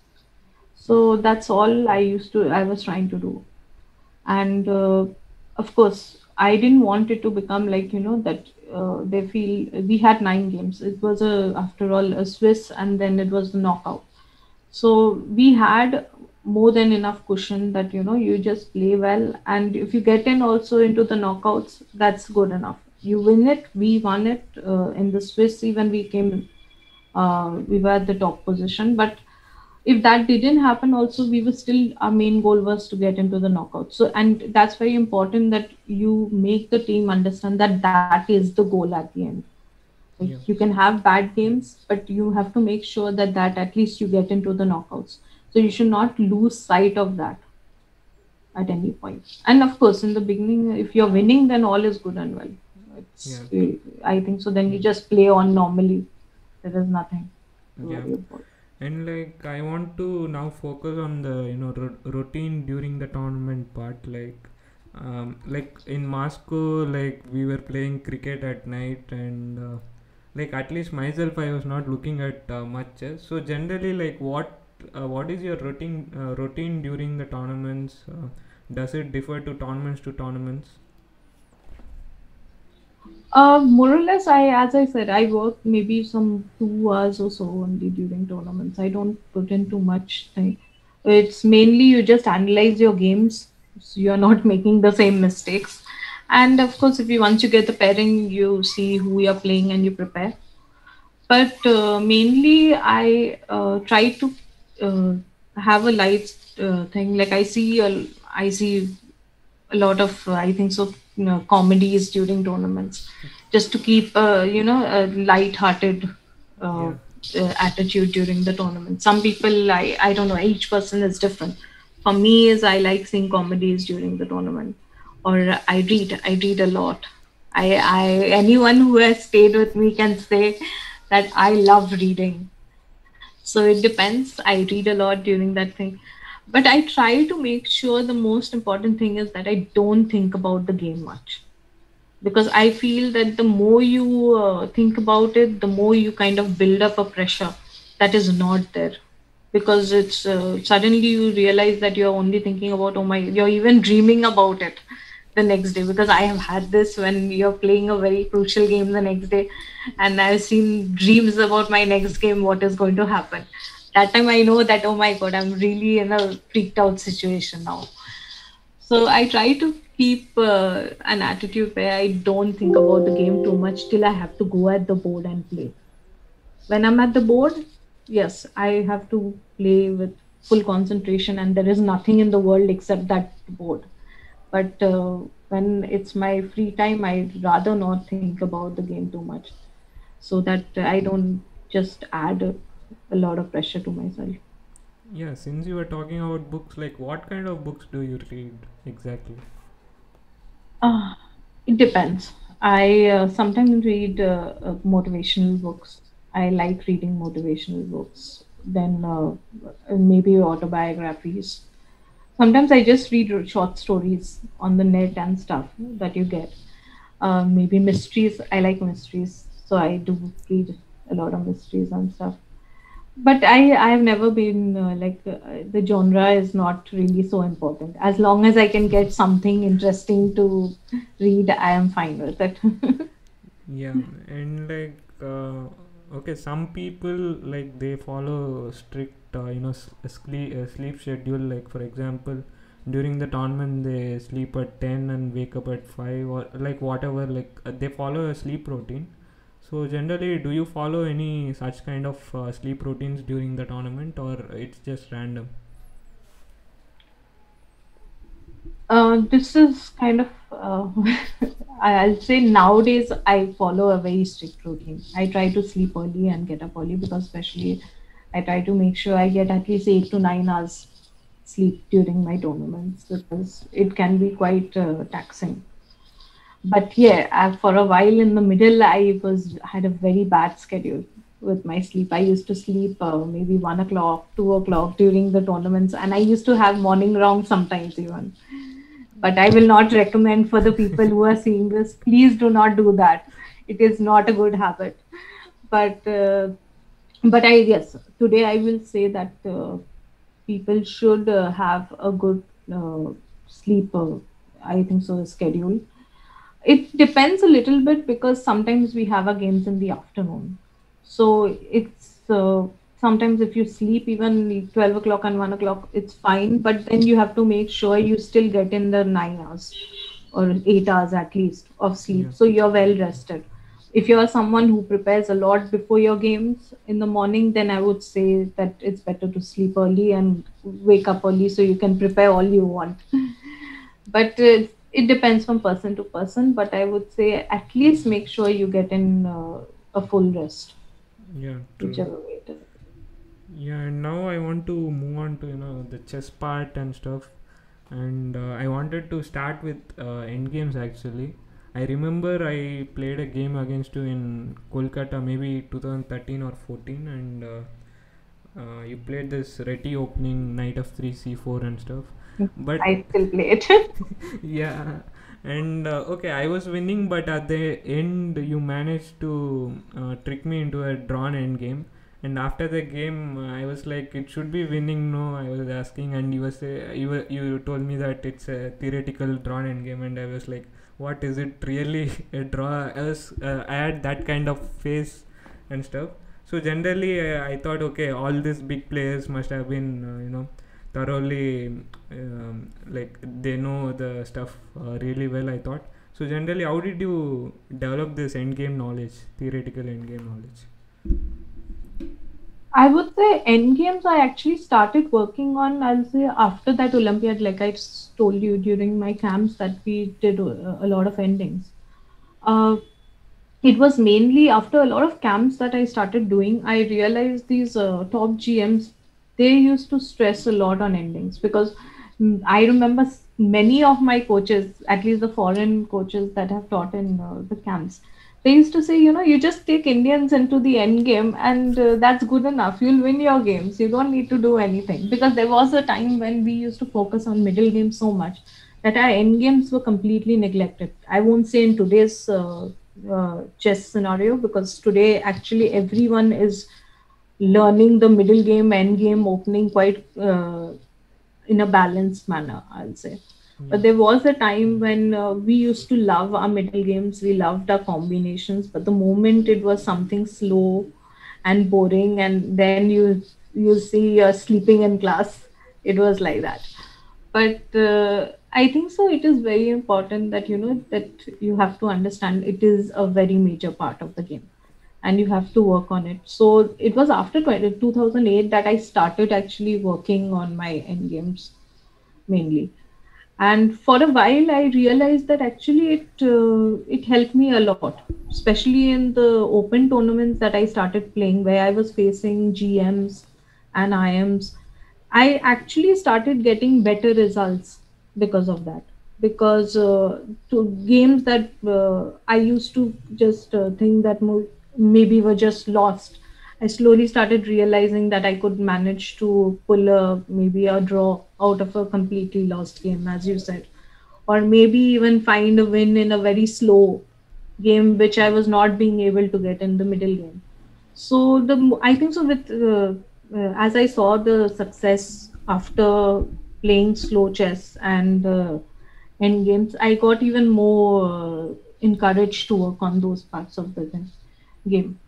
so that's all i used to i was trying to do and uh, of course i didn't want it to become like you know that uh, they feel we had nine games. It was a after all a swiss and then it was the knockout. So we had more than enough cushion that you know you just play well. And if you get in also into the knockouts that's good enough. You win it we won it uh, in the swiss. Even we came uh, we were at the top position. But if that didn't happen also we were still our main goal was to get into the knockout. So and that's very important that you make the team understand that that is the goal at the end. Like Yeah. you can have bad games but you have to make sure that that at least you get into the knockouts. So you should not lose sight of that at any point. And of course in the beginning if you're winning then all is good and well. It's i think so then you just play on normally. There is nothing to Yeah. worry about and like i want to now focus on the you know ro- routine during the tournament part like um, like in moscow like we were playing cricket at night and uh, like at least myself i was not looking at uh, much so generally like what uh, what is your routine uh, routine during the tournaments? Uh, does it differ to tournaments to tournaments Uh, more or less, I as I said, I work maybe some two hours or so only during tournaments. I don't put in too much thing. It's mainly you just analyze your games, so you're not making the same mistakes. And of course, if you once you get the pairing, you see who you're playing and you prepare. But uh, mainly, I uh, try to uh, have a light uh, thing. Like I see, a, I see a lot of I think so you know, comedies during tournaments just to keep uh, you know a light-hearted uh, uh, attitude during the tournament. Some people I I don't know each person is different. For me is I like seeing comedies during the tournament or I read I read a lot. I I anyone who has stayed with me can say that I love reading. So it depends. I read a lot during that thing but I try to make sure the most important thing is that I don't think about the game much. Because I feel that the more you uh, think about it, the more you kind of build up a pressure that is not there. Because it's uh, suddenly you realize that you're only thinking about oh my you're even dreaming about it the next day. Because I have had this when you're playing a very crucial game the next day and I've seen dreams about my next game what is going to happen that time I know that oh my god, I'm really in a freaked out situation now. So I try to keep uh, an attitude where I don't think about the game too much till I have to go at the board and play. when I'm at the board, yes, I have to play with full concentration, and there is nothing in the world except that board. But uh, when it's my free time, I'd rather not think about the game too much, so that I don't just add a, lot of pressure to myself. Yeah, since you were talking about books, like what kind of books do you read exactly? Uh, it depends. I uh, sometimes read uh, uh, motivational books. I like reading motivational books. Then uh, maybe autobiographies. Sometimes I just read short stories on the net and stuff that you get. Uh, maybe mysteries. I like mysteries, so I do read a lot of mysteries and stuff. But I I have never been uh, like uh, the genre is not really so important. As long as I can get something interesting to read, I am fine with it. Yeah, and like uh, okay, some people like they follow strict uh, you know sleep uh, sleep schedule. Like for example, during the tournament they sleep at ten and wake up at five or like whatever. Like uh, they follow a sleep routine. So generally, do you follow any such kind of uh, sleep routines during the tournament, or it's just random? Uh, this is kind of, uh, I'll say nowadays I follow a very strict routine. I try to sleep early and get up early because, especially, I try to make sure I get at least eight to nine hours sleep during my tournaments because it can be quite uh, taxing. But yeah, uh, for a while in the middle, I was had a very bad schedule with my sleep. I used to sleep uh, maybe one o'clock, two o'clock during the tournaments, and I used to have morning rounds sometimes even but I will not recommend for the people who are seeing this. Please do not do that. It is not a good habit. But uh, but I yes, today I will say that uh, people should uh, have a good uh, sleep. Uh, I think so schedule. It depends a little bit because sometimes we have our games in the afternoon. So it's uh, sometimes if you sleep even 12 o'clock and 1 o'clock, it's fine. But then you have to make sure you still get in the nine hours or eight hours at least of Yeah. sleep. So you're well rested. If you're someone who prepares a lot before your games in the morning, then I would say that it's better to sleep early and wake up early so you can prepare all you want but uh, it depends from person to person but i would say at least make sure you get in uh, a full rest Yeah, true. whichever way it is Yeah, and now I want to move on to you know the chess part and stuff, and uh, I wanted to start with uh, end games actually. I remember I played a game against you in Kolkata, maybe 2013 or 14, and uh, uh, you played this Reti opening knight f3 c4 and stuff. But i still play it. Yeah. And uh, okay i was winning but at the end you managed to uh, trick me into a drawn end game. And after the game uh, i was like it should be winning. No i was asking and you was uh, you, were, you told me that it's a theoretical drawn end game and i was like what is it really a draw i was uh, i had that kind of face and stuff? So generally uh, i thought okay all these big players must have been uh, you know thoroughly um, like they know the stuff uh, really well i thought. So generally how did you develop this end game knowledge theoretical end game knowledge? I would say end games i actually started working on i'll say after that olympiad. Like i told you during my camps that we did a, a lot of endings. Uh, it was mainly after a lot of camps that I started doing, I realized these uh, top GMs, they used to stress a lot on endings because mm, I remember many of my coaches, at least the foreign coaches that have taught in uh, the camps, they used to say, you know, you just take Indians into the end game and uh, that's good enough. You'll win your games. You don't need to do anything. Because there was a time when we used to focus on middle game so much that our end games were completely neglected. I won't say in today's uh, uh, chess scenario because today actually everyone is learning the middle game, end game, opening quite uh, in a balanced manner, I'll say. But there was a time when uh, we used to love our middle games, we loved our combinations, but the moment it was something slow and boring, and then you you see you're sleeping in class, it was like that. But uh, i think so it is very important that you know that you have to understand it is a very major part of the game and you have to work on it. So it was after 20, 2008 that I started actually working on my end games mainly. And for a while, I realized that actually it uh, it helped me a lot, especially in the open tournaments that I started playing, where I was facing GMs and IMs. I actually started getting better results because of that. Because uh, to games that uh, I used to just uh, think that maybe were just lost. I slowly started realizing that I could manage to pull a maybe a draw out of a completely lost game, as you said, or maybe even find a win in a very slow game, which I was not being able to get in the middle game. So the I think so with uh, uh, as I saw the success after playing slow chess and uh, end games, I got even more uh, encouraged to work on those parts of the game game.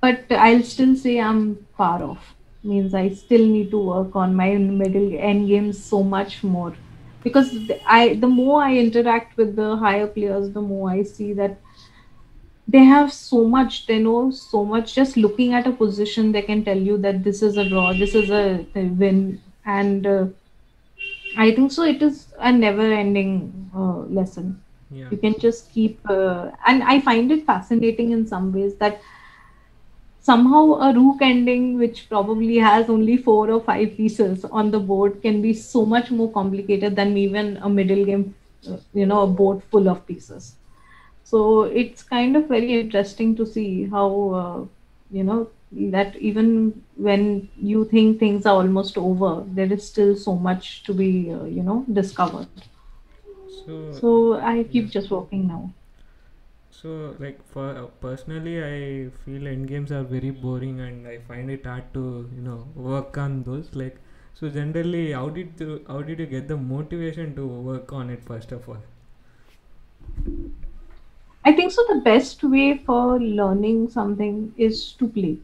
But I'll still say I'm far off. Means I still need to work on my middle end games so much more. Because I the more I interact with the higher players, the more I see that they have so much, they know so much. Just looking at a position, they can tell you that this is a draw, this is a, a win. And uh, I think so. It is a never-ending uh, lesson Yeah. you can just keep uh, and i find it fascinating in some ways that somehow a rook ending which probably has only four or five pieces on the board can be so much more complicated than even a middle game uh, you know a board full of pieces so it's kind of very interesting to see how uh, you know that even when you think things are almost over there is still so much to be uh, you know discovered So so i keep just working now So, like for uh, personally, I feel end games are very boring, and I find it hard to you know work on those. Like, so generally, how did you, how did you get the motivation to work on it first of all? I think so. The best way for learning something is to play.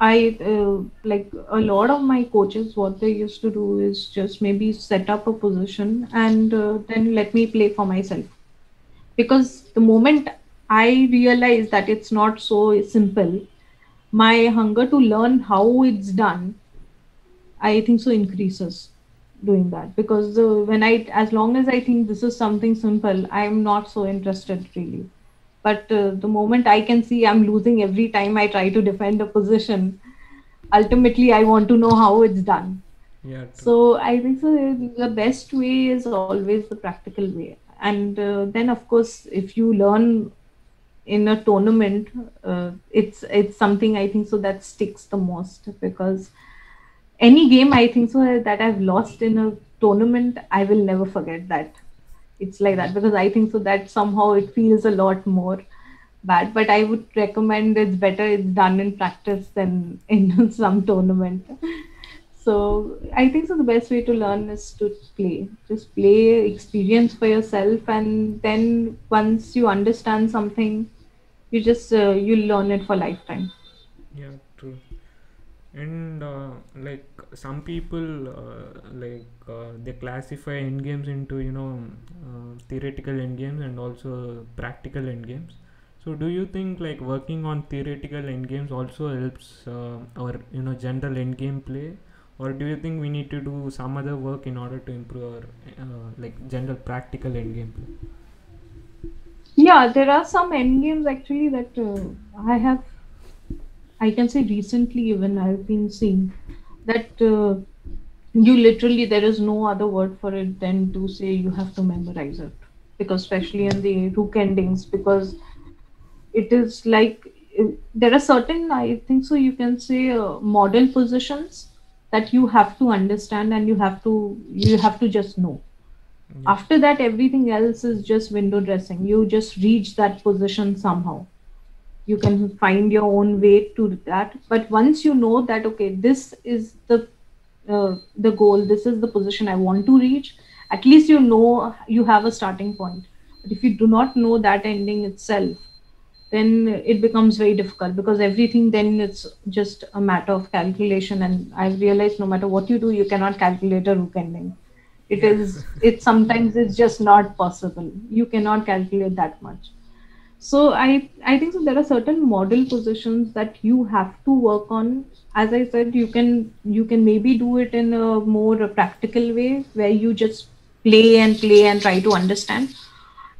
I uh, like a lot of my coaches. What they used to do is just maybe set up a position and uh, then let me play for myself. Because the moment I realize that it's not so simple, my hunger to learn how it's done I think so increases doing that because uh, when I as long as I think this is something simple, I'm not so interested really. But uh, the moment I can see I'm losing every time I try to defend a position, ultimately I want to know how it's done. Yeah. True. So I think so the best way is always the practical way. And uh, then of course if you learn in a tournament, uh, it's it's something I think so that sticks the most because any game I think so that I've lost in a tournament, I will never forget that. It's like that because I think so that somehow it feels a lot more bad. But I would recommend it's better it's done in practice than in some tournament. So I think so the best way to learn is to play. Just play, experience for yourself, and then once you understand something, you just uh, you learn it for lifetime. Yeah, true. And uh, like some people, uh, like uh, they classify end games into you know uh, theoretical end games and also practical end games. So, do you think like working on theoretical end games also helps our you know general end game play, or do you think we need to do some other work in order to improve our uh, like general practical end game play? Yeah, there are some end games actually that uh, I have, I can say recently even I've been seeing that uh, you literally, there is no other word for it than to say you have to memorize it. Because especially in the rook endings, because it is like uh, there are certain, I think so, you can say uh, model positions that you have to understand and you have to, you have to just know Yeah. after that everything else is just window dressing you just reach that position somehow you can find your own way to that. But once you know that okay this is the uh, the goal this is the position i want to reach at least you know you have a starting point. But if you do not know that ending itself then it becomes very difficult because everything then it's just a matter of calculation. And i've realized no matter what you do you cannot calculate a rook ending. It is it sometimes it's just not possible. You cannot calculate that much so i i think so there are certain model positions that you have to work on. As i said you can you can maybe do it in a more practical way where you just play and play and try to understand.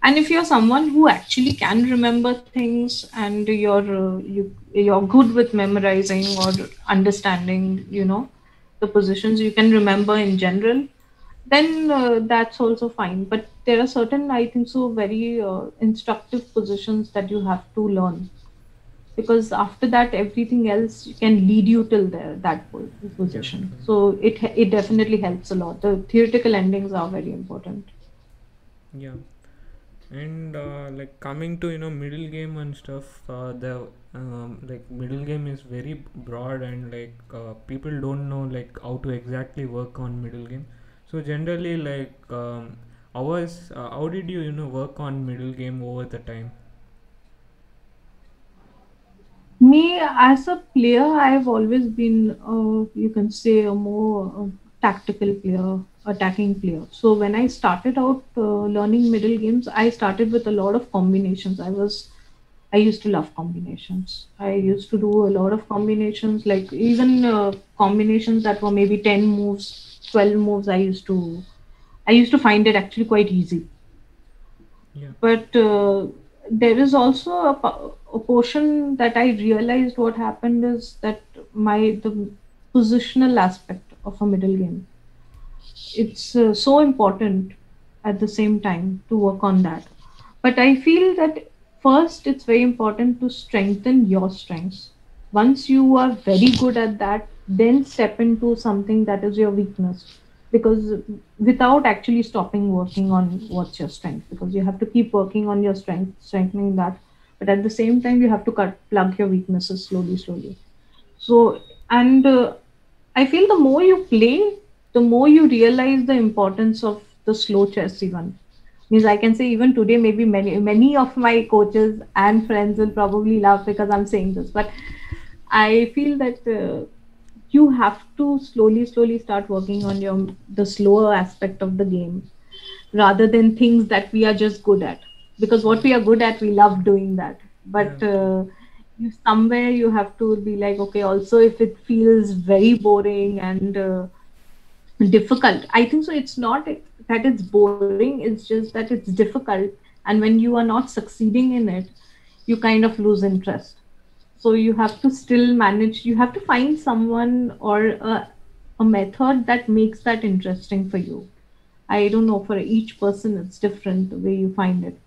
And if you're someone who actually can remember things and you're uh, you you're good with memorizing or understanding you know the positions you can remember in general then uh, that's also fine. But there are certain i think so very uh, instructive positions that you have to learn. Because after that everything else can lead you till there that position. So it it definitely helps a lot. The theoretical endings are very important. Yeah. And uh, like coming to you know middle game and stuff uh, the um, like middle game is very broad and like uh, people don't know like how to exactly work on middle game so generally like um, uh, how did you you know work on middle game over the time? Me as a player i've always been uh, you can say a more uh, tactical player attacking player. So when i started out uh, learning middle games i started with a lot of combinations. I was i used to love combinations. I used to do a lot of combinations like even uh, combinations that were maybe 10 moves 12 moves i used to i used to find it actually quite easy. Yeah. But uh, there is also a, a portion that I realized what happened is that my the positional aspect of a middle game it's uh, so important at the same time to work on that. But i feel that first it's very important to strengthen your strengths. Once you are very good at that then step into something that is your weakness. Because without actually stopping working on what's your strength. Because you have to keep working on your strength strengthening that. But at the same time you have to cut plug your weaknesses slowly slowly. So and uh, I feel the more you play, the more you realize the importance of the slow chess even. Means I can say even today, maybe many many of my coaches and friends will probably laugh because I'm saying this, but I feel that uh, you have to slowly, slowly start working on your the slower aspect of the game rather than things that we are just good at. Because what we are good at, we love doing that. But Yeah. uh, you, somewhere you have to be like, okay, also if it feels very boring and uh, difficult, I think so. It's not that it's boring, it's just that it's difficult. And when you are not succeeding in it, you kind of lose interest so you have to still manage you have to find someone or a, a method that makes that interesting for you. I don't know for each person it's different the way you find it.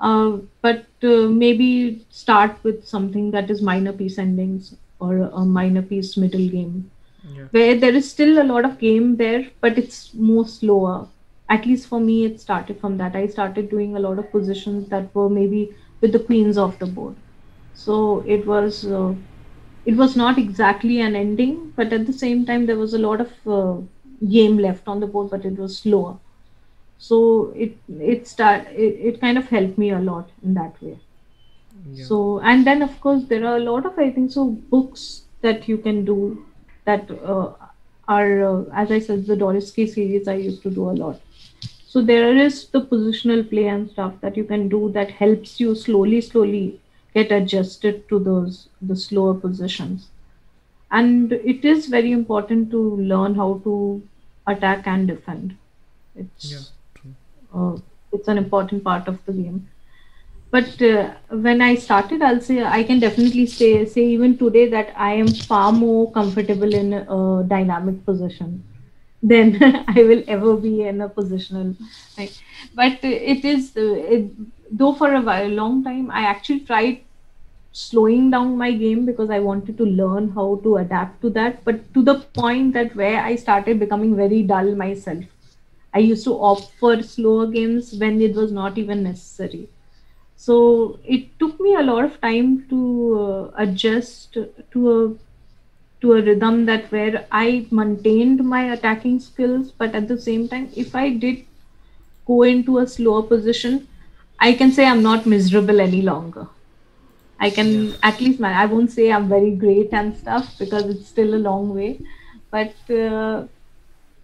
Uh, but uh, maybe start with something that is minor piece endings or a minor piece middle game. Yeah. Where there is still a lot of game there but it's more slower. At least for me it started from that. I started doing a lot of positions that were maybe with the queens of the board so it was uh, it was not exactly an ending but at the same time there was a lot of uh, game left on the board but it was slower. So it it start it, it kind of helped me a lot in that way. Yeah. So and then of course there are a lot of i think so books that you can do that uh, are uh, as i said the Dvoretsky series i used to do a lot. So there is the positional play and stuff that you can do that helps you slowly slowly get adjusted to those the slower positions. And it is very important to learn how to attack and defend. It's yeah uh, it's an important part of the game. But uh, when i started i'll say i can definitely say say even today that i am far more comfortable in a dynamic position than i will ever be in a positional right? but it is uh, it, though for a while, long time i actually tried slowing down my game because i wanted to learn how to adapt to that. But to the point that where i started becoming very dull myself. I used to opt for slower games when it was not even necessary. So it took me a lot of time to uh, adjust to a to a rhythm that where I maintained my attacking skills, but at the same time, if I did go into a slower position, I can say I'm not miserable any longer. I can Yeah. at least man, I won't say I'm very great and stuff because it's still a long way, but uh,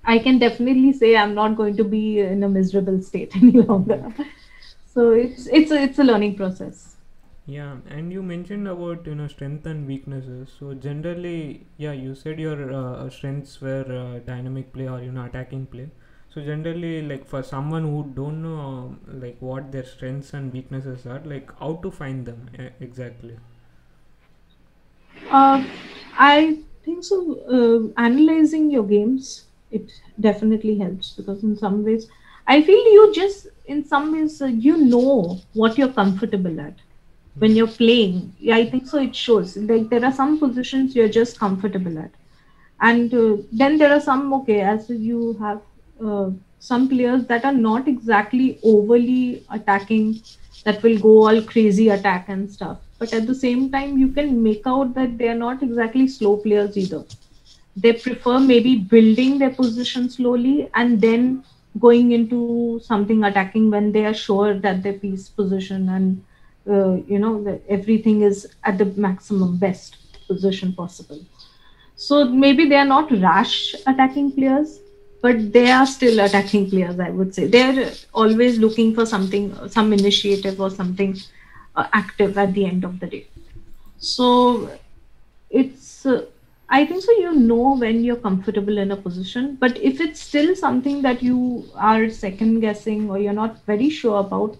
I can definitely say I'm not going to be in a miserable state any longer. So it's it's a, it's a learning process. Yeah, and you mentioned about you know strength and weaknesses. So generally, yeah, you said your uh, strengths were uh, dynamic play or you know attacking play. So generally, like for someone who don't know like what their strengths and weaknesses are, like how to find them exactly. Uh, I think so. Uh, analyzing your games, it definitely helps because in some ways, I feel you just in some ways uh, you know what you're comfortable at when you're playing. Yeah, I think so. It shows like there are some positions you're just comfortable at, and uh, then there are some okay as you have uh, some players that are not exactly overly attacking that will go all crazy attack and stuff. But at the same time you can make out that they are not exactly slow players either. They prefer maybe building their position slowly and then going into something attacking when they are sure that their piece position and uh, you know that everything is at the maximum best position possible. So maybe they are not rash attacking players, but they are still attacking players, I would say. They're always looking for something, some initiative or something uh, active at the end of the day. So it's, uh, I think so, you know when you're comfortable in a position, but if it's still something that you are second guessing or you're not very sure about,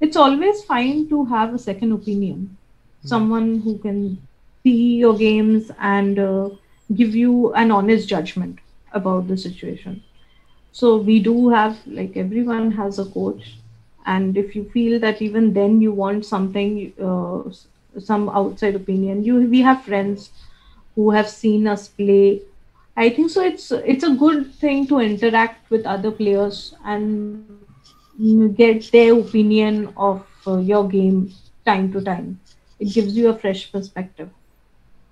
it's always fine to have a second opinion someone who can see your games and uh, give you an honest judgment about the situation. So we do have like everyone has a coach. And if you feel that even then you want something uh, some outside opinion you we have friends who have seen us play. I think so it's it's a good thing to interact with other players and get their opinion of uh, your game time to time. It gives you a fresh perspective.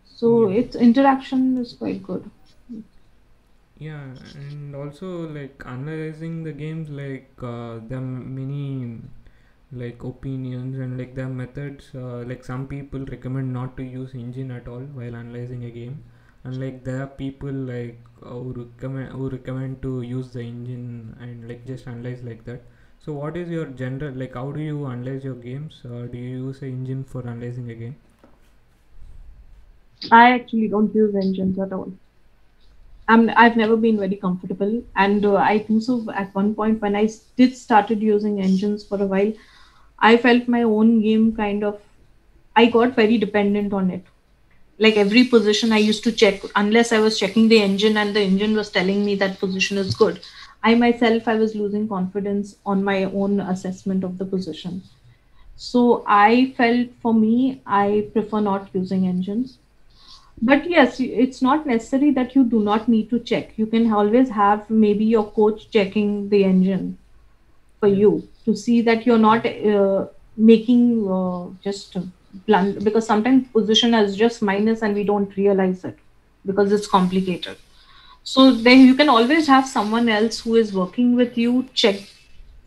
So Yeah. its interaction is quite good Yeah, and also like analyzing the games, like uh, there are many like opinions and like there are methods. Uh, like some people recommend not to use engine at all while analyzing a game, and like there are people like uh, who recommend who recommend to use the engine and like just analyze like that. So what is your general like? How do you analyze your games? Uh, do you use an engine for analyzing a game? I actually don't use engines at all. I've never been very comfortable, and uh, I think so. At one point, when I did started using engines for a while, I felt my own game kind of. I got very dependent on it. Like every position, I used to check unless I was checking the engine and the engine was telling me that position is good. I myself, I was losing confidence on my own assessment of the position. So I felt for me, I prefer not using engines but yes, it's not necessary that you do not need to check. You can always have maybe your coach checking the engine for you to see that you're not uh, making uh, just blunt because sometimes position is just minus and we don't realize it because it's complicated. So then you can always have someone else who is working with you check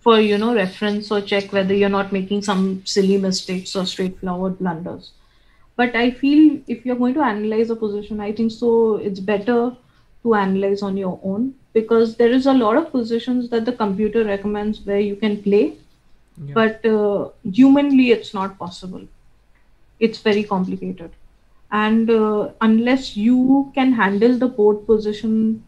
for you know reference or check whether you're not making some silly mistakes or straightforward blunders but i feel if you're going to analyze a position i think so it's better to analyze on your own because there is a lot of positions that the computer recommends where you can play. Yeah. but uh, humanly it's not possible. It's very complicated. And uh, unless you can handle the board position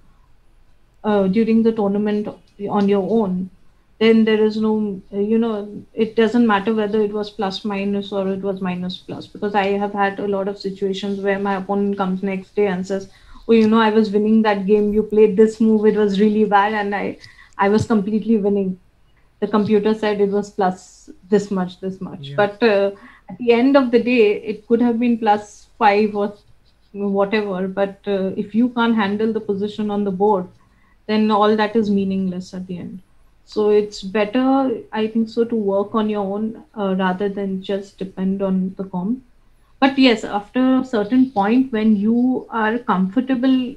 uh, during the tournament on your own, then there is no, you know, it doesn't matter whether it was plus minus or it was minus plus. Because I have had a lot of situations where my opponent comes next day and says, "Oh, you know, I was winning that game. You played this move. It was really bad, and I, I was completely winning." The computer said it was plus this much, this much, Yeah. but uh, at the end of the day, it could have been plus five or whatever. But uh, if you can't handle the position on the board, then all that is meaningless at the end. So it's better, I think so, to work on your own uh, rather than just depend on the comp. But yes, after a certain point, when you are comfortable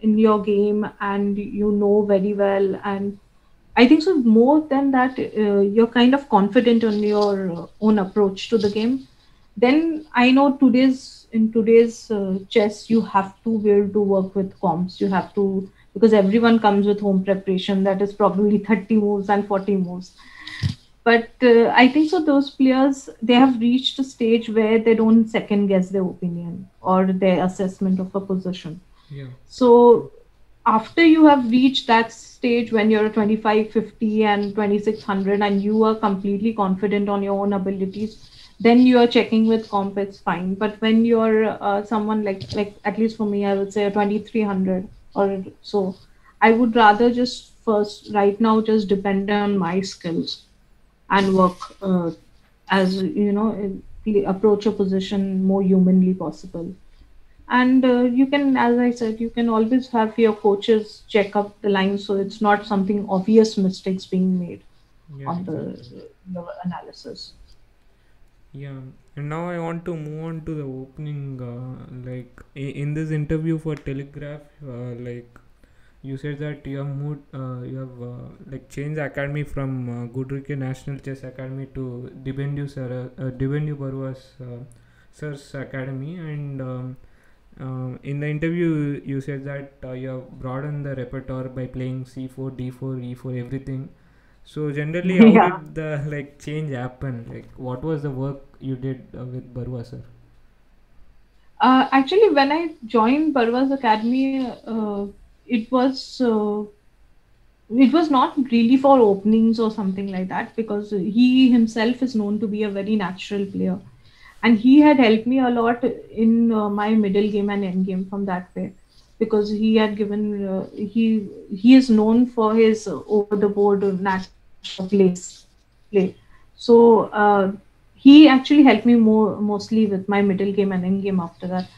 in your game and you know very well, and I think so, more than that, uh, you're kind of confident on your own approach to the game. Then I know today's in today's uh, chess, you have to be able to work with comps. You have to because everyone comes with home preparation that is probably 30 moves and 40 moves but uh, I think so. Those players they have reached a stage where they don't second guess their opinion or their assessment of a position. Yeah. So after you have reached that stage when you're 25, 50, and 2600, and you are completely confident on your own abilities, then you are checking with comp. It's fine. But when you're uh, someone like like at least for me, I would say a 2300 or so, I would rather just first right now just depend on my skills and work uh, as you know approach a position more humanly possible and uh, you can as i said you can always have your coaches check up the line so it's not something obvious mistakes being made Yeah. on the exactly. your analysis Yeah, and now I want to move on to the opening. Uh, like in this interview for Telegraph, uh, like you said that you have moved, uh, you have uh, like changed academy from uh, Goodricke National Chess Academy to Dibyendu Sir, uh, Dibyendu uh, Sir's Academy, and um, uh, in the interview you said that uh, you have broadened the repertoire by playing C4, D4, E4, everything. So generally, how Yeah. did the like change happen? Like, what was the work you did uh, with Barua sir? uh, actually when i joined Barua's academy uh, it was uh, it was not really for openings or something like that because he himself is known to be a very natural player and he had helped me a lot in uh, my middle game and end game from that way because he had given uh, he he is known for his uh, over the board natural place play. So uh, he actually helped me more mostly with my middle game and end game after that.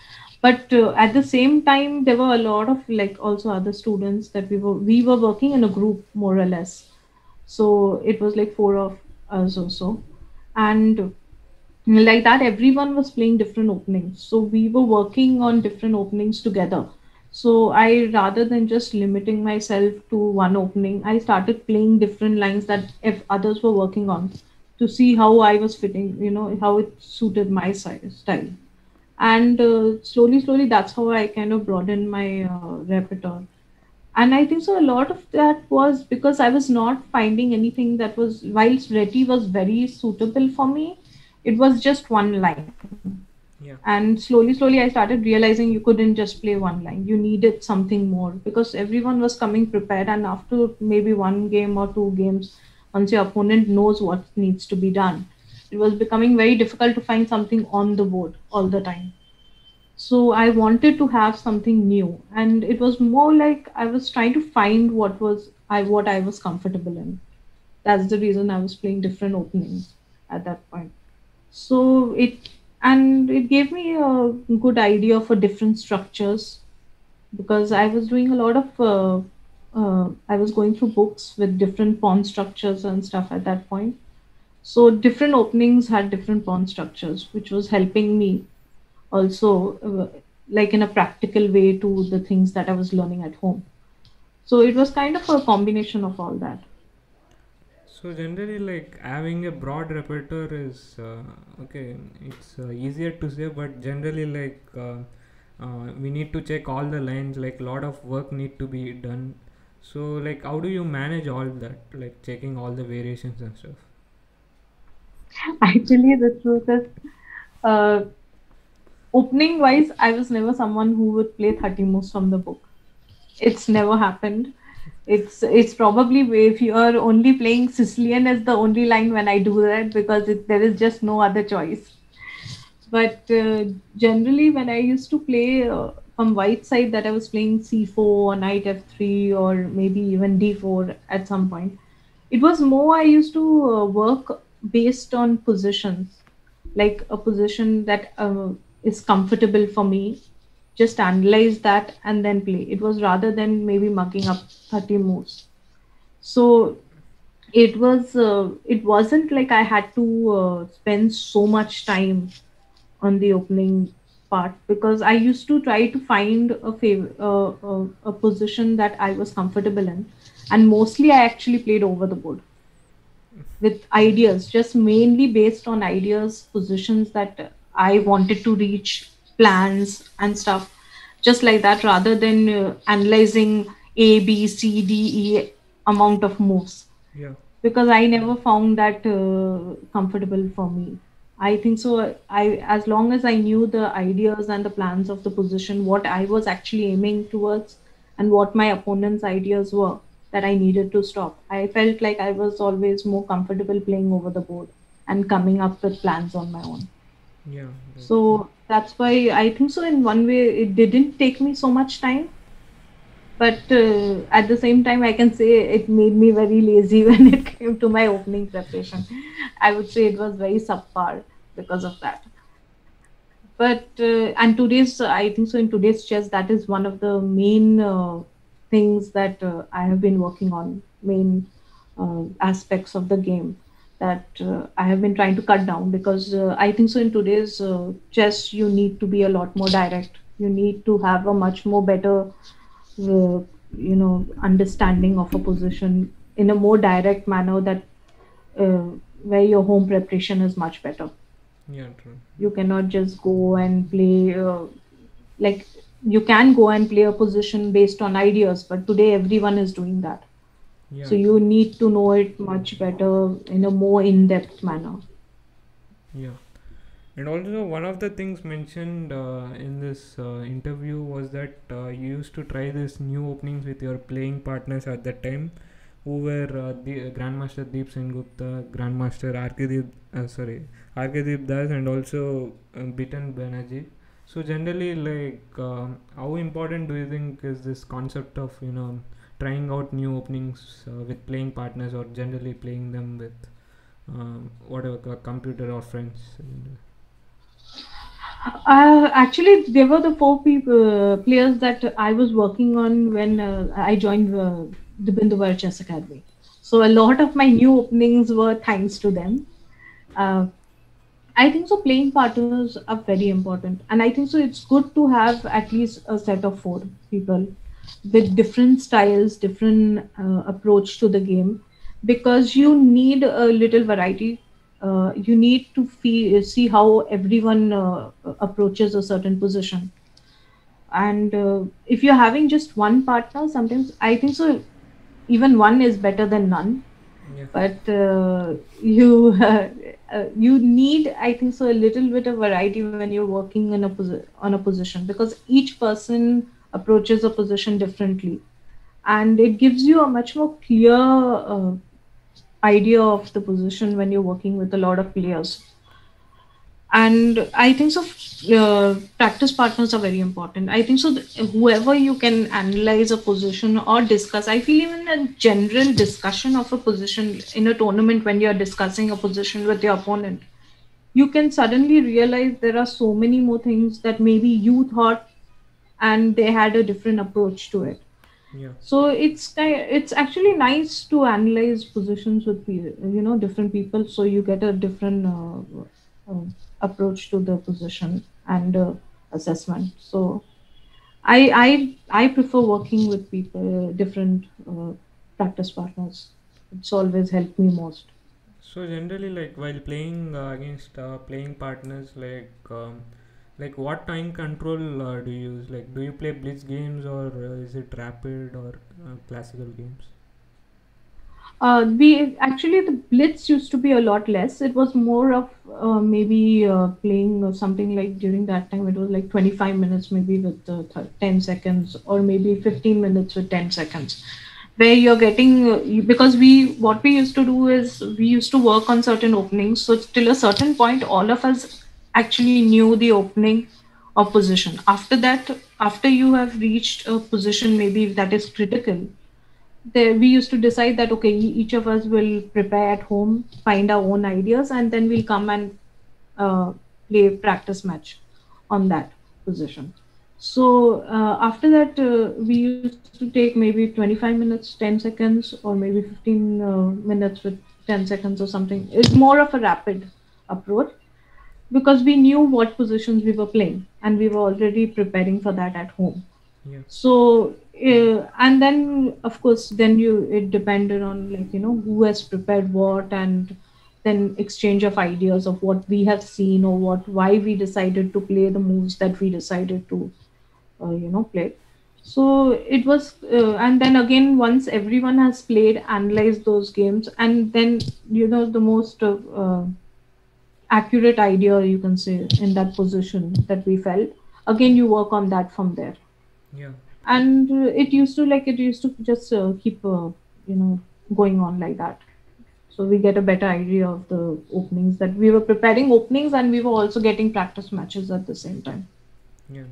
But uh, at the same time there were a lot of like also other students that we were we were working in a group more or less. So it was like four of us or so. And like that everyone was playing different openings. So we were working on different openings together so i rather than just limiting myself to one opening i started playing different lines that if others were working on to see how i was fitting you know how it suited my style. And uh, slowly slowly that's how i kind of broadened my uh, repertoire. And i think so a lot of that was because i was not finding anything that was whilst Reti was very suitable for me it was just one line Yeah. and slowly slowly i started realizing you couldn't just play one line. You needed something more because everyone was coming prepared and after maybe one game or two games once your opponent knows what needs to be done it was becoming very difficult to find something on the board all the time. So i wanted to have something new and it was more like i was trying to find what was i what i was comfortable in. That's the reason i was playing different openings at that point. So it and it gave me a good idea for different structures because i was doing a lot of uh, uh, i was going through books with different pawn structures and stuff at that point. So different openings had different pawn structures which was helping me also uh, like in a practical way to the things that i was learning at home. So it was kind of a combination of all that So generally, like having a broad repertoire is uh, okay. It's uh, easier to say, but generally, like uh, uh, we need to check all the lines. Like a lot of work need to be done. So like, how do you manage all that? Like checking all the variations and stuff. Actually, the truth is, uh, opening wise, I was never someone who would play 30 moves from the book. It's never happened. It's it's probably if you are only playing Sicilian as the only line when I do that because it, there is just no other choice. But uh, generally, when I used to play uh, from white side, that I was playing c4 or knight f3 or maybe even d4 at some point it was more i used to uh, work based on positions like a position that uh, is comfortable for me just analyze that and then play. It was rather than maybe mucking up 30 moves. So it was uh, it wasn't like i had to uh, spend so much time on the opening part because i used to try to find a uh, uh, a position that i was comfortable in. And mostly i actually played over the board with ideas just mainly based on ideas positions that i wanted to reach plans and stuff just like that rather than uh, analyzing a b c d e amount of moves Yeah. because I never found that uh, comfortable for me. I think so. I as long as I knew the ideas and the plans of the position, what I was actually aiming towards, and what my opponent's ideas were, that I needed to stop. I felt like I was always more comfortable playing over the board and coming up with plans on my own. Yeah. So that's why I think so. In one way, it didn't take me so much time, but uh, at the same time, I can say it made me very lazy when it came to my opening preparation. I would say it was very subpar because of that. But uh, and today's, I think so. In today's chess, that is one of the main uh, things that uh, I have been working on, main uh, aspects of the game that uh, I have been trying to cut down because uh, I think so. In today's uh, chess, you need to be a lot more direct. You need to have a much more better, uh, you know, understanding of a position in a more direct manner that uh, where your home preparation is much better. Yeah. True. You cannot just go and play uh, like you can go and play a position based on ideas, but today everyone is doing that. Yeah. So you need to know it much better in a more in-depth manner. Yeah. And also, one of the things mentioned uh, in this uh, interview was that uh, you used to try this new openings with your playing partners at that time, who were uh, the Grandmaster Deep Sengupta, Grandmaster Arghyadip, uh, sorry, Arghyadip Das, and also uh, Bitan Banerjee. So generally, like, um, how important do you think is this concept of you know trying out new openings uh, with playing partners, or generally playing them with um, whatever co- computer or friends? And, Uh, actually, they were the four people, uh, players that I was working on when uh, I joined uh, the Binduvar Chess Academy. So a lot of my new openings were thanks to them. Uh, I think so. Playing partners are very important, and I think so. It's good to have at least a set of four people with different styles, different uh, approach to the game, because you need a little variety. Uh, you need to feel, see how everyone uh, approaches a certain position. And uh, if you're having just one partner, sometimes I think so. Even one is better than none yeah. but uh, you uh, you need i think so a little bit of variety when you're working in a posi- on a position because each person approaches a position differently. And it gives you a much more clear uh, idea of the position when you're working with a lot of players. And i think so uh, practice partners are very important. I think so whoever you can analyze a position or discuss i feel even a general discussion of a position in a tournament when you're discussing a position with your opponent you can suddenly realize there are so many more things that maybe you thought and they had a different approach to it. Yeah. so it's it's actually nice to analyze positions with you know different people so you get a different uh, uh, approach to the position and uh, assessment. So i i i prefer working with people different uh, practice partners. It's always helped me most. So generally, like while playing uh, against uh, playing partners, like um, like what time control uh, do you use? Like, do you play blitz games or uh, is it rapid or uh, classical games? Uh, we actually the blitz used to be a lot less. It was more of uh, maybe uh, playing something like during that time it was like 25 minutes maybe with uh, 10 seconds or maybe 15 minutes with 10 seconds where you're getting uh, because we what we used to do is we used to work on certain openings so till a certain point all of us actually knew the opening or position. After that after you have reached a position maybe that is critical there we used to decide that okay each of us will prepare at home find our own ideas and then we'll come and uh, play practice match on that position. So uh, after that uh, we used to take maybe 25 minutes 10 seconds or maybe 15 uh, minutes with 10 seconds or something. It's more of a rapid approach because we knew what positions we were playing and we were already preparing for that at home Yeah. so uh, and then of course then you it depended on like you know who has prepared what and then exchange of ideas of what we have seen or what why we decided to play the moves that we decided to uh, you know play So it was, uh, and then again, once everyone has played, analyzed those games, and then you know the most uh, uh, accurate idea you can say in that position that we felt. Again, you work on that from there, Yeah. and uh, it used to like it used to just uh, keep uh, you know going on like that. So we get a better idea of the openings that we were preparing openings, and we were also getting practice matches at the same time. Yeah.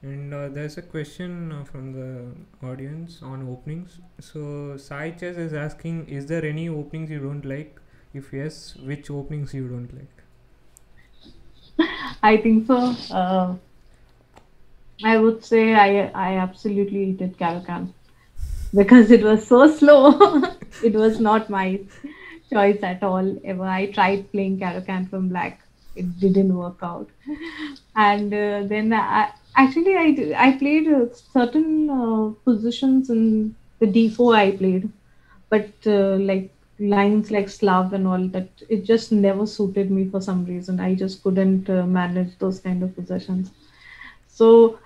And uh, there's a question uh, from the audience on openings. So Sai Chess is asking, is there any openings you don't like? If yes, which openings you don't like? I think so. Uh, I would say I I absolutely hated Caro-Kann because it was so slow. it was not my choice at all ever. I tried playing Caro-Kann from Black. It didn't work out. And uh, then I actually I I played certain uh, positions in the D4 I played, but uh, like lines like Slav and all that, it just never suited me for some reason. I just couldn't uh, manage those kind of possessions. So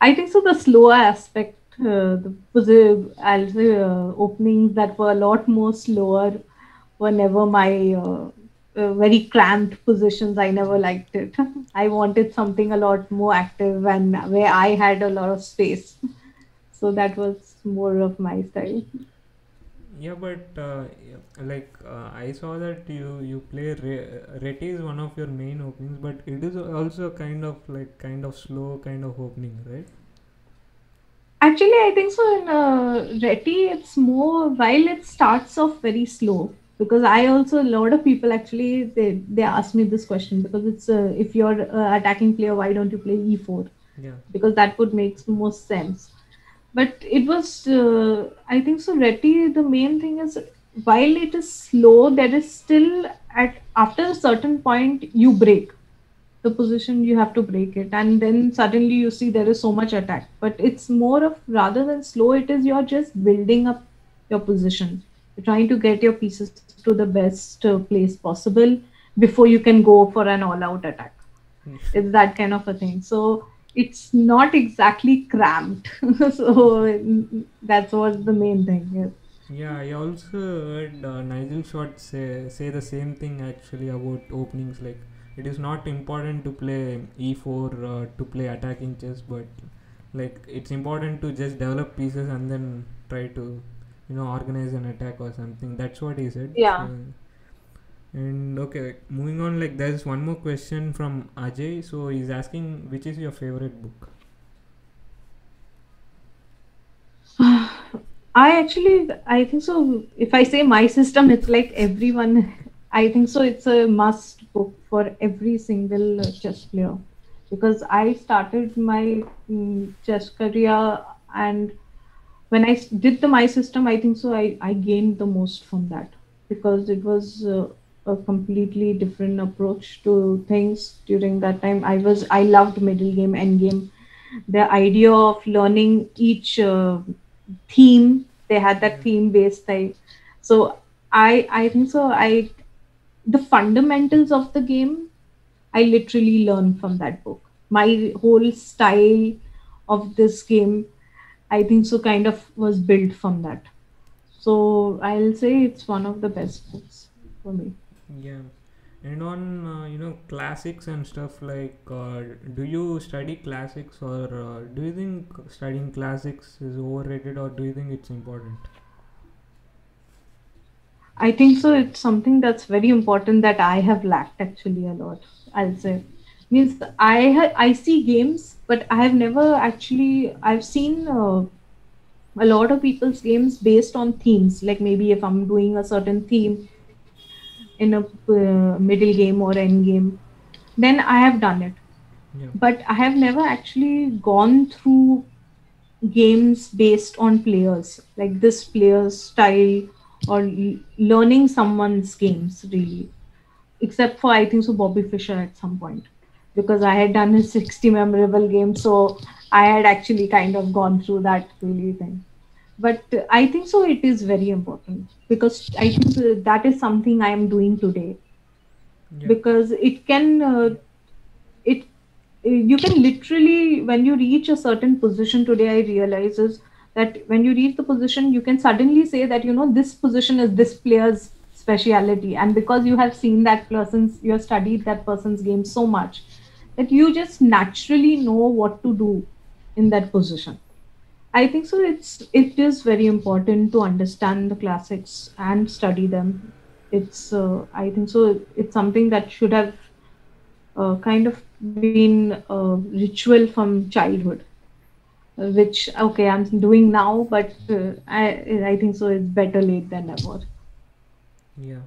I think so. The slower aspect, uh, the uh, openings that were a lot more slower were never my uh, uh, very cramped positions. I never liked it. I wanted something a lot more active and where I had a lot of space. So that was more of my style. Yeah, but uh, like uh, I saw that you you play Re- Reti is one of your main openings, but it is also kind of like kind of slow kind of opening, right? Actually, I think so. In uh, Reti, it's more while it starts off very slow because I also a lot of people actually they they ask me this question because it's uh, if you're uh, attacking player, why don't you play e4? Yeah. Because that would make most sense. But it was uh, I think so. Reti, the main thing is while it is slow, there is still at after a certain point you break the position you have to break it. And then suddenly you see there is so much attack. But it's more of rather than slow it is you're just building up your position. You're trying to get your pieces to the best uh, place possible before you can go for an all out attack. Mm. it's that kind of a thing. So it's not exactly cramped. So mm, that's what the main thing is Yeah, I also heard uh, Nigel Short say say the same thing actually about openings. Like it is not important to play e4 uh, to play attacking chess, but like it's important to just develop pieces and then try to you know organize an attack or something. That's what he said. Yeah. So- and okay, moving on. Like there's one more question from Ajay. So he's asking, which is your favorite book? I actually, I think so. If I say my system, it's like everyone. I think so. It's a must book for every single chess player because I started my mm, chess career and when I did the my system, I think so. I I gained the most from that because it was uh, a completely different approach to things during that time. I was I loved middle game, end game. The idea of learning each uh, theme they had that hmm. theme based thing. So i i think so i the fundamentals of the game i literally learned from that book. My whole style of this game i think so kind of was built from that. So i'll say it's one of the best books for me. Yeah, and on uh, you know classics and stuff like, uh, do you study classics or uh, do you think studying classics is overrated or do you think it's important? I think so. It's something that's very important that I have lacked actually a lot. I'll say means I ha- I see games, but I have never actually I've seen uh, a lot of people's games based on themes. Like maybe if I'm doing a certain theme in a uh, middle game or end game, then I have done it. Yeah, But I have never actually gone through games based on players, like this player's style or l- learning someone's games really. Except for I think so Bobby Fischer at some point because I had done his 60 memorable game, so I had actually kind of gone through that really thing. But I think so it is very important because I think that is something I am doing today. Yeah, because it can uh, it you can literally when you reach a certain position today i realize is that when you reach the position you can suddenly say that you know this position is this player's speciality. And because you have seen that person's you have studied that person's game so much that you just naturally know what to do in that position i think so it's it is very important to understand the classics and study them it's uh, i think so it's something that should have uh, kind of been a ritual from childhood which okay i'm doing now but uh, i i think so it's better late than never Yeah.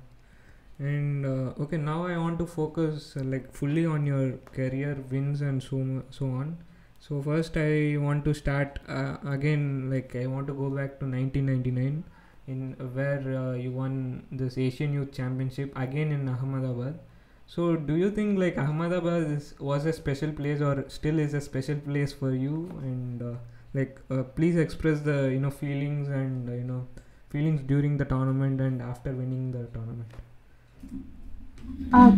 And uh, okay, now I want to focus uh, like fully on your career wins and so so on. So first, I want to start uh, again. Like I want to go back to 1999, in where uh, you won this Asian Youth Championship again in Ahmedabad. So do you think like Ahmedabad is, was a special place or still is a special place for you? And uh, like uh, please express the you know feelings and uh, you know feelings during the tournament and after winning the tournament. Uh,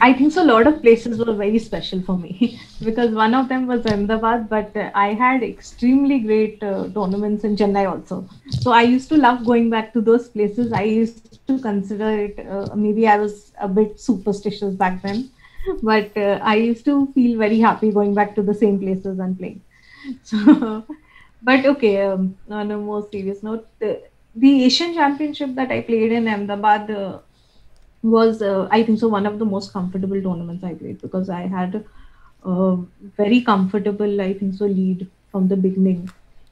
I think so. A lot of places were very special for me because one of them was Ahmedabad, but uh, I had extremely great uh, tournaments in Chennai also. So I used to love going back to those places. I used to consider it. Uh, maybe I was a bit superstitious back then, but uh, I used to feel very happy going back to the same places and playing. So, but okay. Um, on a more serious note, the, the Asian Championship that I played in Ahmedabad. Was uh, I think so one of the most comfortable tournaments I played because I had a very comfortable I think so lead from the beginning.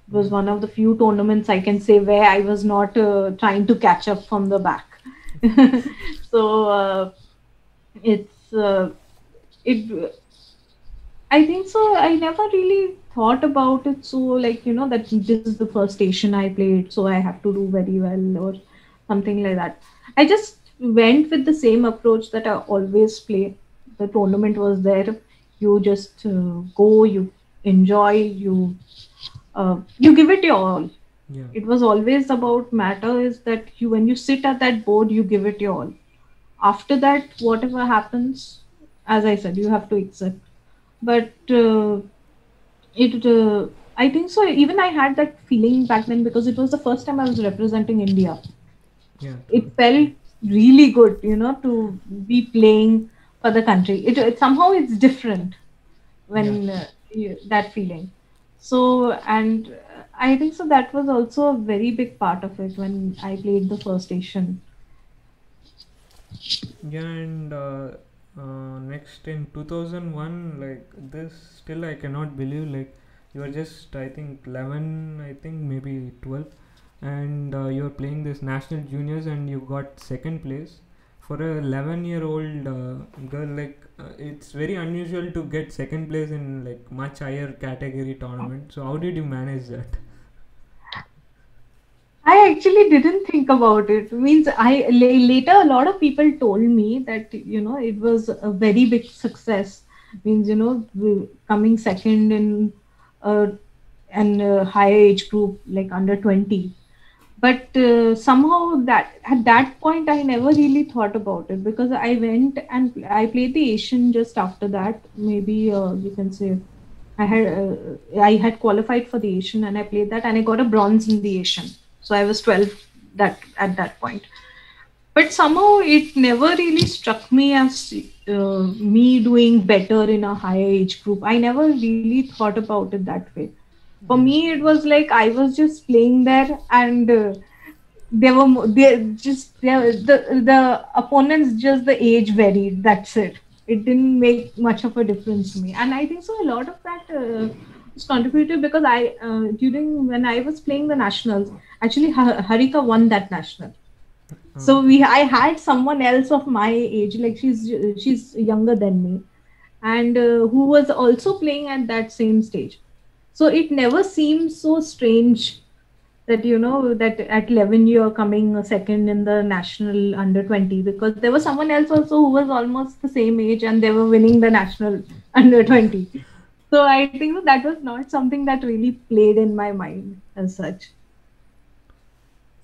It was one of the few tournaments I can say where I was not uh, trying to catch up from the back. so uh, it's uh, it. I think so. I never really thought about it so like you know that this is the first station I played, so I have to do very well or something like that. I just went with the same approach that I always play. The tournament was there. You just uh, go, you enjoy, you uh, you give it your all. Yeah. It was always about matter is that you when you sit at that board, you give it your all. After that, whatever happens, as I said, you have to accept. But uh, it uh, I think so. Even I had that feeling back then because it was the first time I was representing India Yeah. it felt really good you know to be playing for the country. It, it somehow it's different when uh, you, that feeling. So and i think so that was also a very big part of it when i played the first asian. Yeah, and uh, uh, next in 2001, like this, still I cannot believe, like you are just, I think, 11, I think maybe 12, and uh, you're playing this national juniors and you got second place. For a 11 year old uh, girl, like uh, it's very unusual to get second place in like much higher category tournament. So, how did you manage that? I actually didn't think about it. Means I later a lot of people told me that you know it was a very big success. Means you know coming second in uh, an uh, high age group like under twenty. But uh, somehow that at that point I never really thought about it because I went and I played the Asian just after that. Maybe uh, you can say I had uh, I had qualified for the Asian and I played that and I got a bronze in the Asian. So I was 12 that at that point. But somehow it never really struck me as uh, me doing better in a higher age group. I never really thought about it that way. For me, it was like I was just playing there and. Uh, they were they just they, the the opponents just the age varied that's it. It didn't make much of a difference to me. And i think so a lot of that uh, was contributed because i uh, during when i was playing the nationals actually harika won that national. So we i had someone else of my age like she's she's younger than me. And uh, who was also playing at that same stage so it never seemed so strange that you know that at 11 you're coming second in the national under 20 because there was someone else also who was almost the same age and they were winning the national under 20 so i think that was not something that really played in my mind as such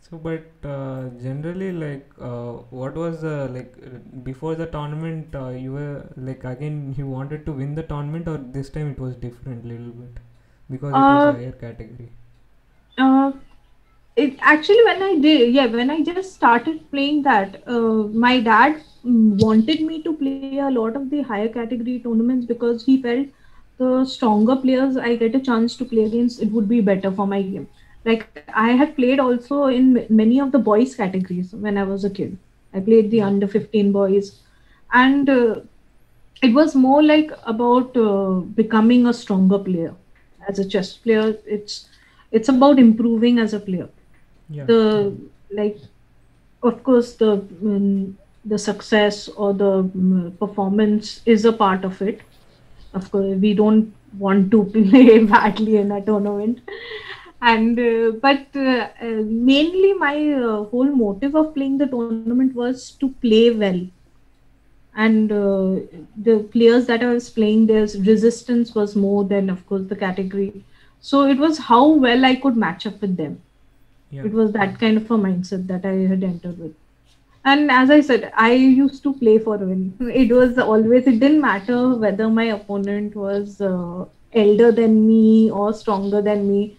So but uh, generally, like, uh, what was the like uh, before the tournament? Uh, you were like again, you wanted to win the tournament, or this time it was different, a little bit, because it was Uh, a higher category. Uh, it actually when I did, yeah, when I just started playing that, uh, my dad wanted me to play a lot of the higher category tournaments because he felt the stronger players I get a chance to play against, it would be better for my game. Like I had played also in many of the boys categories when I was a kid. I played the under 15 boys, and uh, it was more like about uh, becoming a stronger player as a chess player. It's it's about improving as a player Yeah. the like of course the mm, the success or the mm, performance is a part of it of course we don't want to play badly in a tournament and uh, but uh, uh, mainly my uh, whole motive of playing the tournament was to play well and uh, the players that I was playing, their resistance was more than, of course, the category. So it was how well I could match up with them. yeah. It was that kind of a mindset that I had entered with. And as I said, I used to play for win. It was always, it didn't matter whether my opponent was uh, elder than me or stronger than me.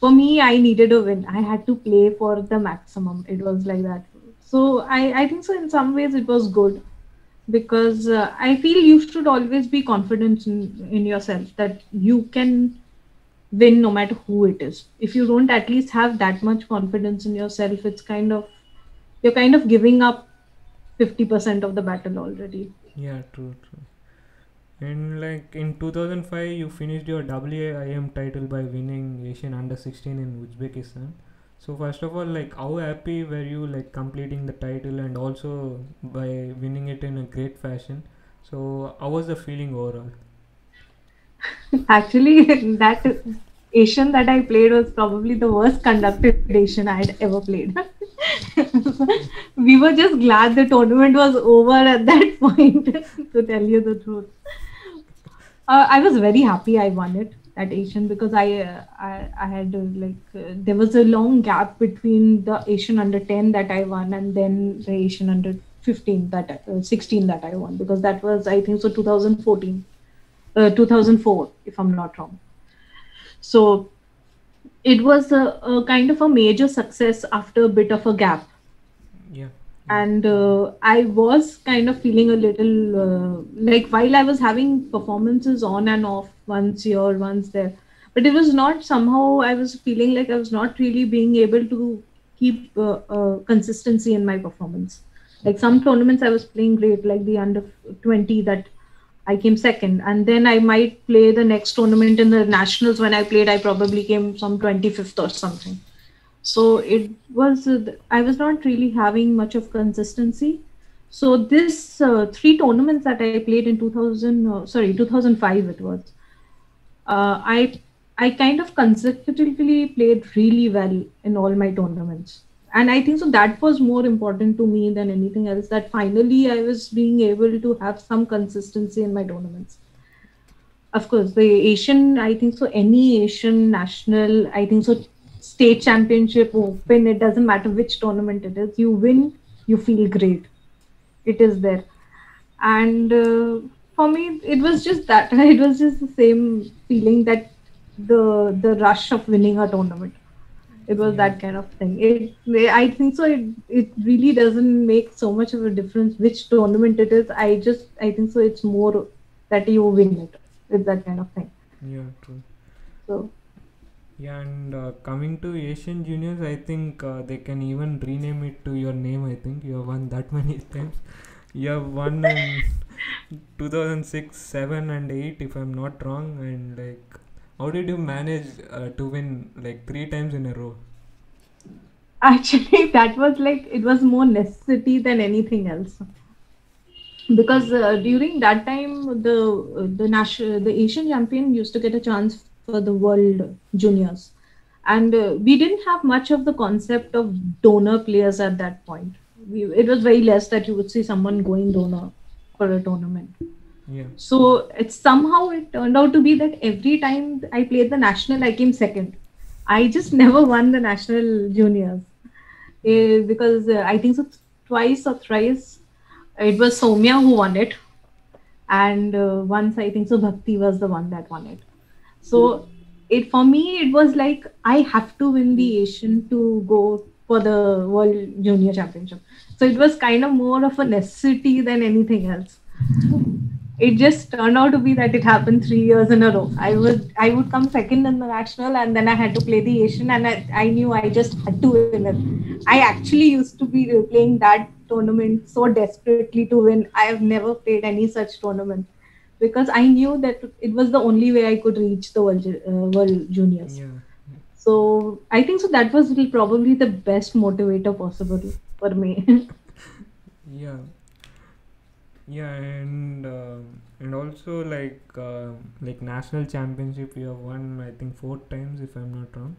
For me, I needed a win. I had to play for the maximum. It was like that. So I, I think so. In some ways, it was good because uh, I feel you should always be confident in, in yourself that you can win no matter who it is. If you don't at least have that much confidence in yourself, it's kind of you're kind of giving up 50% of the battle already. Yeah, true, true. And like in 2005, you finished your WIM title by winning Asian Under 16 in Uzbekistan. So first of all, like how happy were you like completing the title and also by winning it in a great fashion? So how was the feeling overall? Actually, that Asian that I played was probably the worst conducted Asian I had ever played. we were just glad the tournament was over at that point, to tell you the truth. Uh, I was very happy I won it that Asian because I uh, I, I had uh, like uh, there was a long gap between the Asian under 10 that I won and then the Asian under 15 that uh, 16 that I won because that was I think so 2014 uh, 2004 if I'm not wrong so it was a, a kind of a major success after a bit of a gap Yeah. and uh, I was kind of feeling a little uh, like while I was having performances on and off, once here, once there, but it was not somehow I was feeling like I was not really being able to keep uh, uh, consistency in my performance. Like some tournaments I was playing great, like the under 20 that I came second, and then I might play the next tournament in the nationals. When I played, I probably came some 25th or something. So it was uh, i was not really having much of consistency. So this uh, three tournaments that i played in 2000 uh, sorry 2005 it was uh, i i kind of consecutively played really well in all my tournaments. And i think so that was more important to me than anything else that finally i was being able to have some consistency in my tournaments. Of course the asian i think so any asian national i think so state championship open it doesn't matter which tournament it is you win you feel great. It is there. And uh, for me it was just that it was just the same feeling that the the rush of winning a tournament it was that kind of thing it i think so it, it really doesn't make so much of a difference which tournament it is i just i think so it's more that you win it it's that kind of thing Yeah, true. so Yeah, and uh, coming to Asian Juniors, I think uh, they can even rename it to your name. I think you have won that many times. You have won in 2006, 7, and 8, if I'm not wrong. And like, how did you manage uh, to win like three times in a row? actually that was like it was more necessity than anything else because uh, during that time the the national the asian champion used to get a chance for the world juniors and uh, we didn't have much of the concept of donor players at that point we, it was very less that you would see someone going donor for a tournament Yeah, so it's somehow it turned out to be that every time I played the national, I came second. I just never won the national juniors. uh, because uh, I think so twice or thrice it was Soumya who won it, and uh, once I think so Bhakti was the one that won it. So it for me it was like I have to win the Asian to go for the World Junior Championship. So it was kind of more of a necessity than anything else. It just turned out to be that it happened three years in a row. I would I would come second in the national and then I had to play the Asian and I, I knew I just had to win it. I actually used to be playing that tournament so desperately to win. I have never played any such tournament because I knew that it was the only way I could reach the world, uh, world juniors. Yeah. So I think so that was probably the best motivator possible for me. Yeah. Yeah, and uh, and also like uh, like national championship, you have won I think four times if I'm not wrong.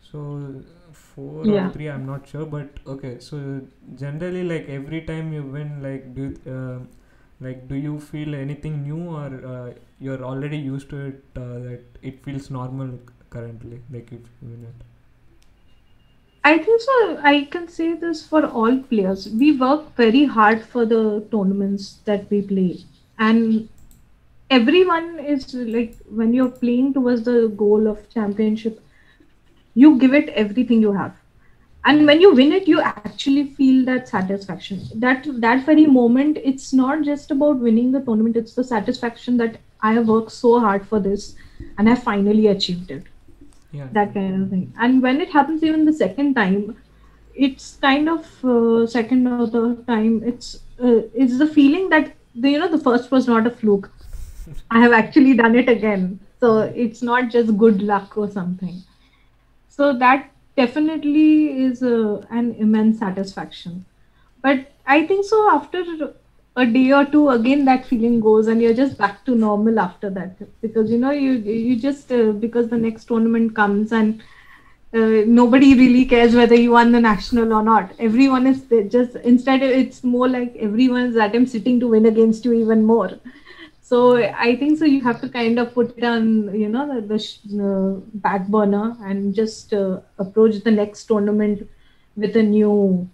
So four Yeah. or three, I'm not sure, but okay. So generally, like every time you win, like do uh, like do you feel anything new or uh, you're already used to it uh, that it feels normal currently, like if you win it. I think so. I can say this for all players. We work very hard for the tournaments that we play, and everyone is like when you're playing towards the goal of championship, you give it everything you have, and when you win it, you actually feel that satisfaction. That that very moment, it's not just about winning the tournament; it's the satisfaction that I have worked so hard for this, and I finally achieved it Yeah. that kind of thing. And when it happens even the second time, it's kind of uh, second or third time. It's uh, it's the feeling that the, you know the first was not a fluke. I have actually done it again. So it's not just good luck or something. So that definitely is uh, an immense satisfaction. But I think so after a day or two, again that feeling goes, and you're just back to normal after that because you know you you just uh, because the next tournament comes and uh, nobody really cares whether you won the national or not. Everyone is just instead it's more like everyone is at him sitting to win against you even more. So I think so you have to kind of put it on you know the, the sh- uh, back burner and just uh, approach the next tournament with a new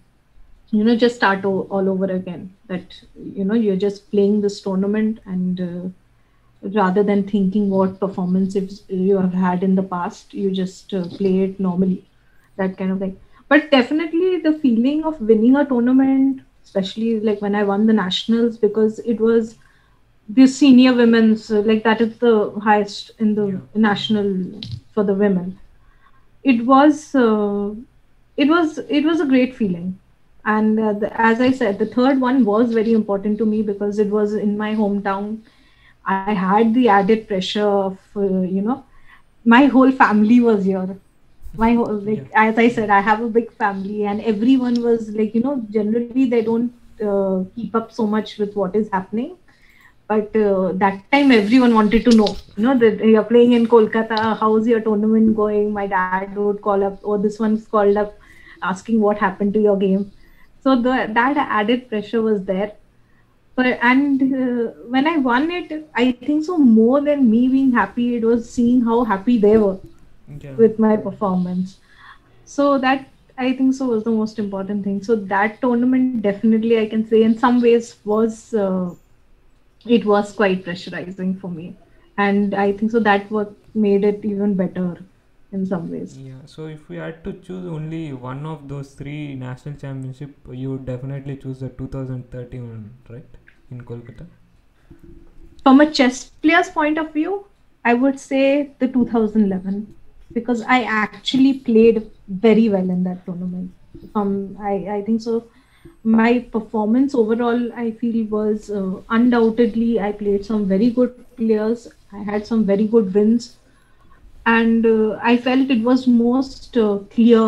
you know just start o- all over again that you know you're just playing this tournament and uh, rather than thinking what performances you have had in the past you just uh, play it normally. That kind of thing. But definitely the feeling of winning a tournament especially like when i won the nationals because it was the senior women's uh, like that is the highest in the Yeah. national for the women. It was uh, it was it was a great feeling and uh, the, as i said the third one was very important to me because it was in my hometown. I had the added pressure of uh, you know my whole family was here. My whole like as i said i have a big family and everyone was like you know generally they don't uh, keep up so much with what is happening. But uh, that time everyone wanted to know you know that you're playing in kolkata how's your tournament going? My dad would call up or this one's called up asking what happened to your game so the that added pressure was there. But and uh, when i won it i think so more than me being happy it was seeing how happy they were Yeah. with my performance. So that i think so was the most important thing. So that tournament definitely i can say in some ways was uh, it was quite pressurizing for me. And i think so that what made it even better in some ways Yeah, so if we had to choose only one of those three national championship, you would definitely choose the 2013 one, right? In Kolkata. from a chess player's point of view i would say the 2011 because i actually played very well in that tournament um i i think so my performance overall i feel was uh, undoubtedly i played some very good players i had some very good wins and uh, i felt it was most uh, clear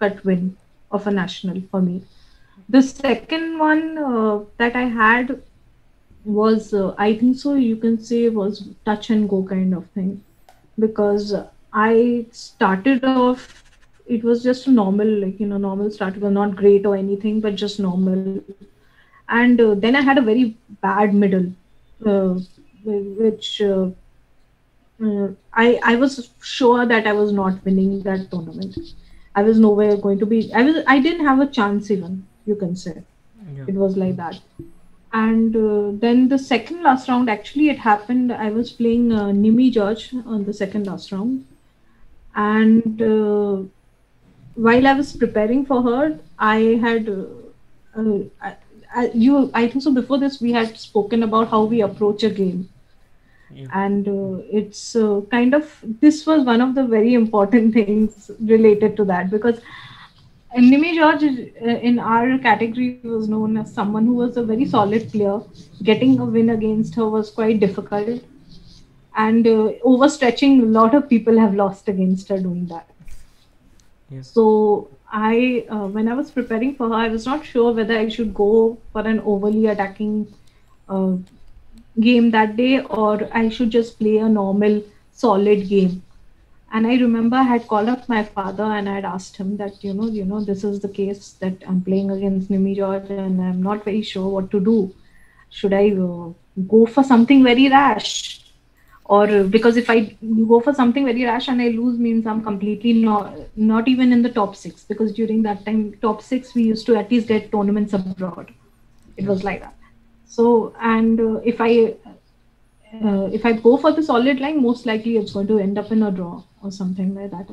cut win of a national for me. The second one uh, that i had was uh, i think so you can say was touch and go kind of thing. Because i started off it was just normal like you know normal start was not great or anything but just normal. And uh, then i had a very bad middle uh, whi- which uh, I I was sure that I was not winning that tournament, I was nowhere going to be. I was. I didn't have a chance even. You can say Yeah. it was like that. And uh, then the second last round, actually, it happened. I was playing uh, Nimmy George on the second last round, and uh, while I was preparing for her, I had uh, uh, I, I, you. I think so. Before this, we had spoken about how we approach a game Yeah. and uh, it's uh, kind of this was one of the very important things related to that because Nimmy George uh, in our category was known as someone who was a very solid player. Getting a win against her was quite difficult, and uh, overstretching. A lot of people have lost against her doing that. Yes. So I, uh, when I was preparing for her, I was not sure whether I should go for an overly attacking uh, game that day or I should just play a normal, solid game. And I remember I had called up my father and I had asked him that, you know, you know, this is the case that I'm playing against Nimmy George and I'm not very sure what to do. Should I uh, go for something very rash? or uh, because if I go for something very rash and I lose means I'm completely not not even in the top six because during that time top six we used to at least get tournaments abroad. It was like that. So and uh, if I uh, if I go for the solid line, most likely it's going to end up in a draw or something like that.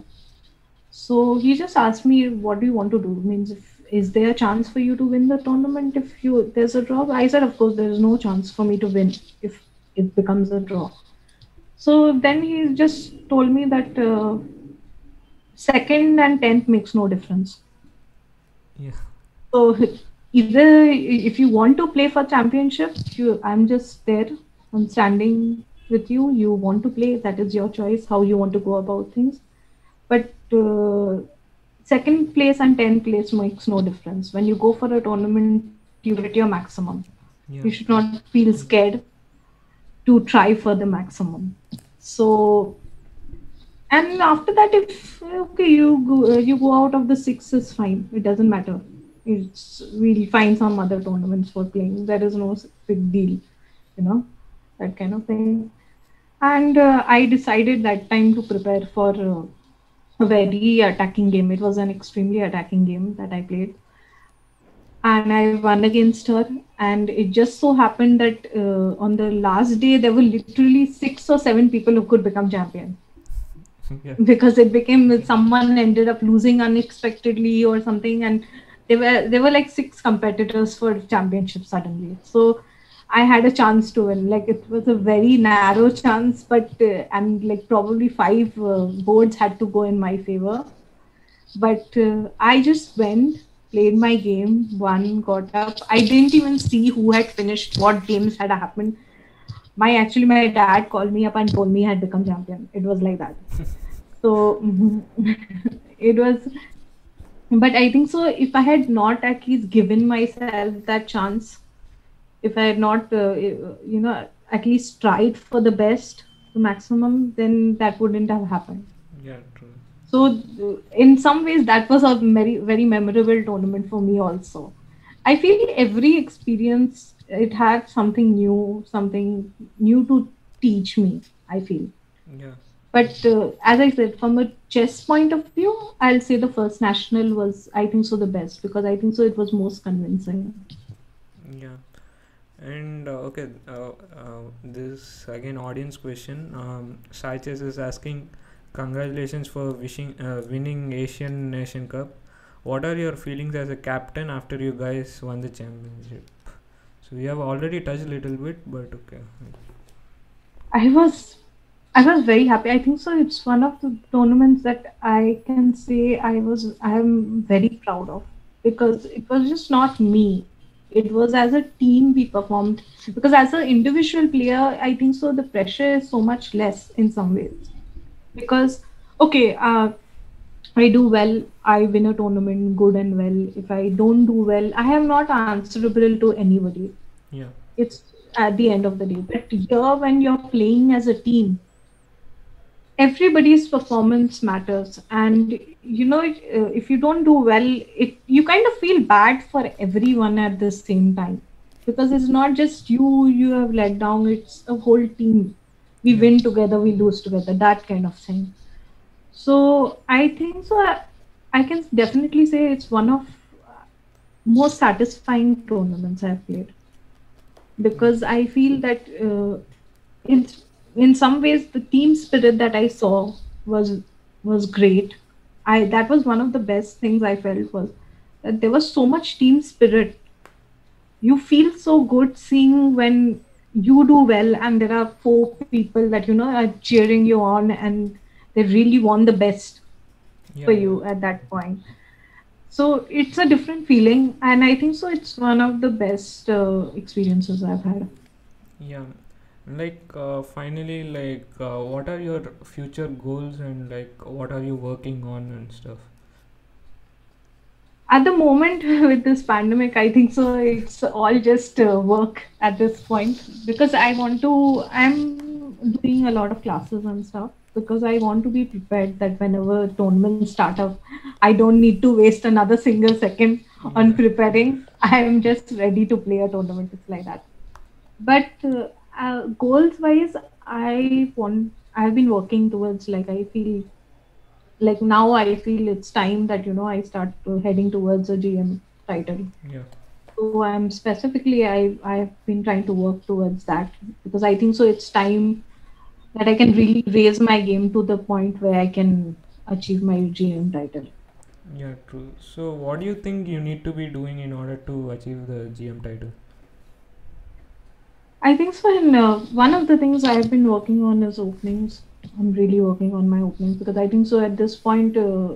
So he just asked me, "What do you want to do?" Means, if is there a chance for you to win the tournament if you there's a draw? I said, "Of course, there is no chance for me to win if it becomes a draw." So then he just told me that uh, second and tenth makes no difference. Yeah. So either if you want to play for championship, you I'm just there. I'm standing with you. You want to play, that is your choice. How you want to go about things. But uh, second place and tenth place makes no difference. When you go for a tournament, you get your maximum. Yeah. You should not feel scared to try for the maximum. So, and after that, if okay, you go you go out of the six is fine. It doesn't matter. It's we'll find some other tournaments for playing. There is no big deal, you know, that kind of thing. And uh, I decided that time to prepare for uh, a very attacking game. It was an extremely attacking game that I played and I won against her. And it just so happened that uh, on the last day, there were literally six or seven people who could become champion yeah. because it became someone ended up losing unexpectedly or something, and there were there were like six competitors for championship suddenly. So I had a chance to win. Like it was a very narrow chance, but uh, and like probably five uh, boards had to go in my favor. But uh, I just went, played my game, won, got up. I didn't even see who had finished, what games had happened. My actually my dad called me up and told me I had become champion. It was like that. so it was but I think so. If I had not at least given myself that chance, if I had not, uh, you know, at least tried for the best, the maximum, then that wouldn't have happened. Yeah. True. So, uh, in some ways, that was a very, very memorable tournament for me. Also, I feel every experience it had something new, something new to teach me. I feel. But uh, as I said, from a chess point of view, I'll say the first national was, I think so, the best because I think so it was most convincing. Yeah. And uh, okay, uh, uh, this again audience question. Um, is asking, congratulations for wishing uh, winning Asian Nation Cup. What are your feelings as a captain after you guys won the championship? So we have already touched a little bit, but okay. I was, I was very happy. I think so. It's one of the tournaments that I can say I was, I am very proud of because it was just not me. It was as a team we performed because as an individual player, I think so. The pressure is so much less in some ways because okay, uh, I do well, I win a tournament good and well. If I don't do well, I am not answerable to anybody. Yeah. It's at the end of the day. But here, when you're playing as a team, everybody's performance matters, and you know, uh, if you don't do well, it you kind of feel bad for everyone at the same time because it's not just you you have let down; it's a whole team. We win together, we lose together, that kind of thing. So I think so. I can definitely say it's one of most satisfying tournaments I've played because I feel that uh, in in some ways the team spirit that I saw was was great. I that was one of the best things I felt was that there was so much team spirit. You feel so good seeing when you do well and there are four people that you know are cheering you on and they really want the best Yeah. for you at that point so it's a different feeling and i think so it's one of the best uh, experiences i've had Yeah. Like uh, finally, like uh, what are your future goals and like what are you working on and stuff? at the moment with this pandemic i think so it's all just uh, work at this point. Because i want to i'm doing a lot of classes and stuff. Because i want to be prepared that whenever tournaments start up i don't need to waste another single second on preparing. I am just ready to play a tournament it's like that. But uh, goals wise i want i've been working towards like i feel like now I feel it's time that you know I start heading towards a GM title. Yeah. So I'm specifically I I've been trying to work towards that because I think so it's time that I can really raise my game to the point where I can achieve my GM title. Yeah, true. So, what do you think you need to be doing in order to achieve the GM title? I think so. In uh, one of the things I've been working on is openings. I'm really working on my openings because I think so. At this point, uh,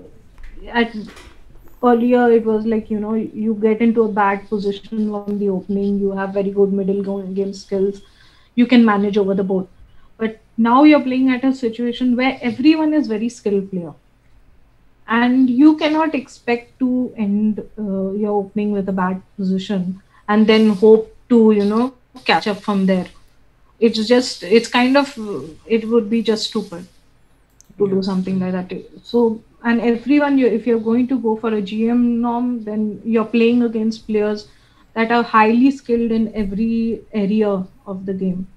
at earlier it was like you know you get into a bad position on the opening. You have very good middle game skills. You can manage over the board. But now you're playing at a situation where everyone is very skilled player, and you cannot expect to end uh, your opening with a bad position and then hope to you know catch up from there. It's just it's kind of it would be just stupid to Yeah. do something like that. So and everyone you if you're going to go for a gm norm then you're playing against players that are highly skilled in every area of the game.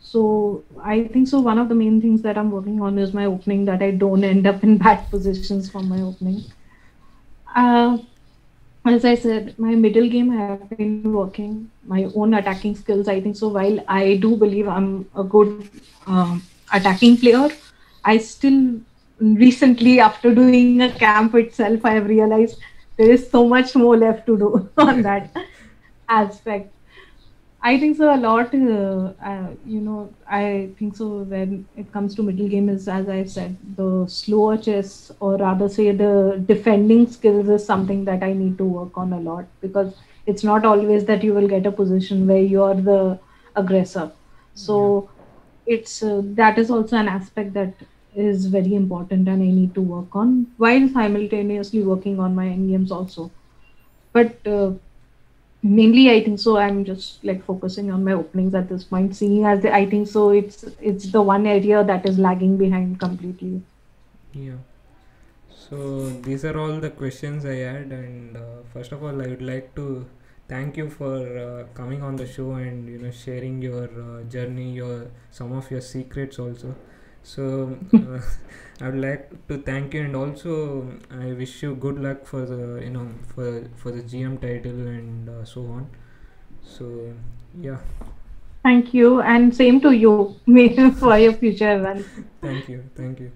So i think so one of the main things that i'm working on is my opening that i don't end up in bad positions for my opening. Uh, as I said, my middle game I have been working my own attacking skills. I think so. While I do believe I'm a good um, attacking player, I still recently, after doing a camp itself, I have realized there is so much more left to do on that aspect. I think so a lot. Uh, uh, you know, I think so when it comes to middle game is as I said, the slower chess or rather say the defending skills is something that I need to work on a lot because it's not always that you will get a position where you're the aggressor. So it's uh, that is also an aspect that is very important and I need to work on while simultaneously working on my end games also. But uh, mainly i think so i'm just like focusing on my openings at this point seeing as the, i think so it's it's the one area that is lagging behind completely Yeah. So these are all the questions I had, and uh, first of all, I would like to thank you for uh, coming on the show and you know sharing your uh, journey, your some of your secrets also. So uh, I would like to thank you, and also I wish you good luck for the you know for for the GM title and uh, so on. So yeah, thank you and same to you for your future events thank you, thank you.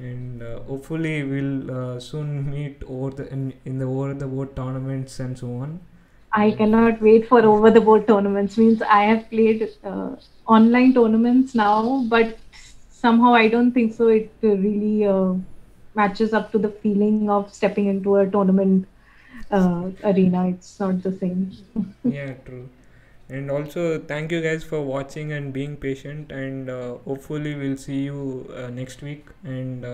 And uh, hopefully we'll uh, soon meet over the in, in the over the board tournaments and so on. i cannot wait for over the board tournaments. Means i have played uh, online tournaments now but somehow i don't think so. It really uh, matches up to the feeling of stepping into a tournament uh, arena. It's not the same. Yeah true. And also thank you guys for watching and being patient. And uh, hopefully we'll see you uh, next week. And uh,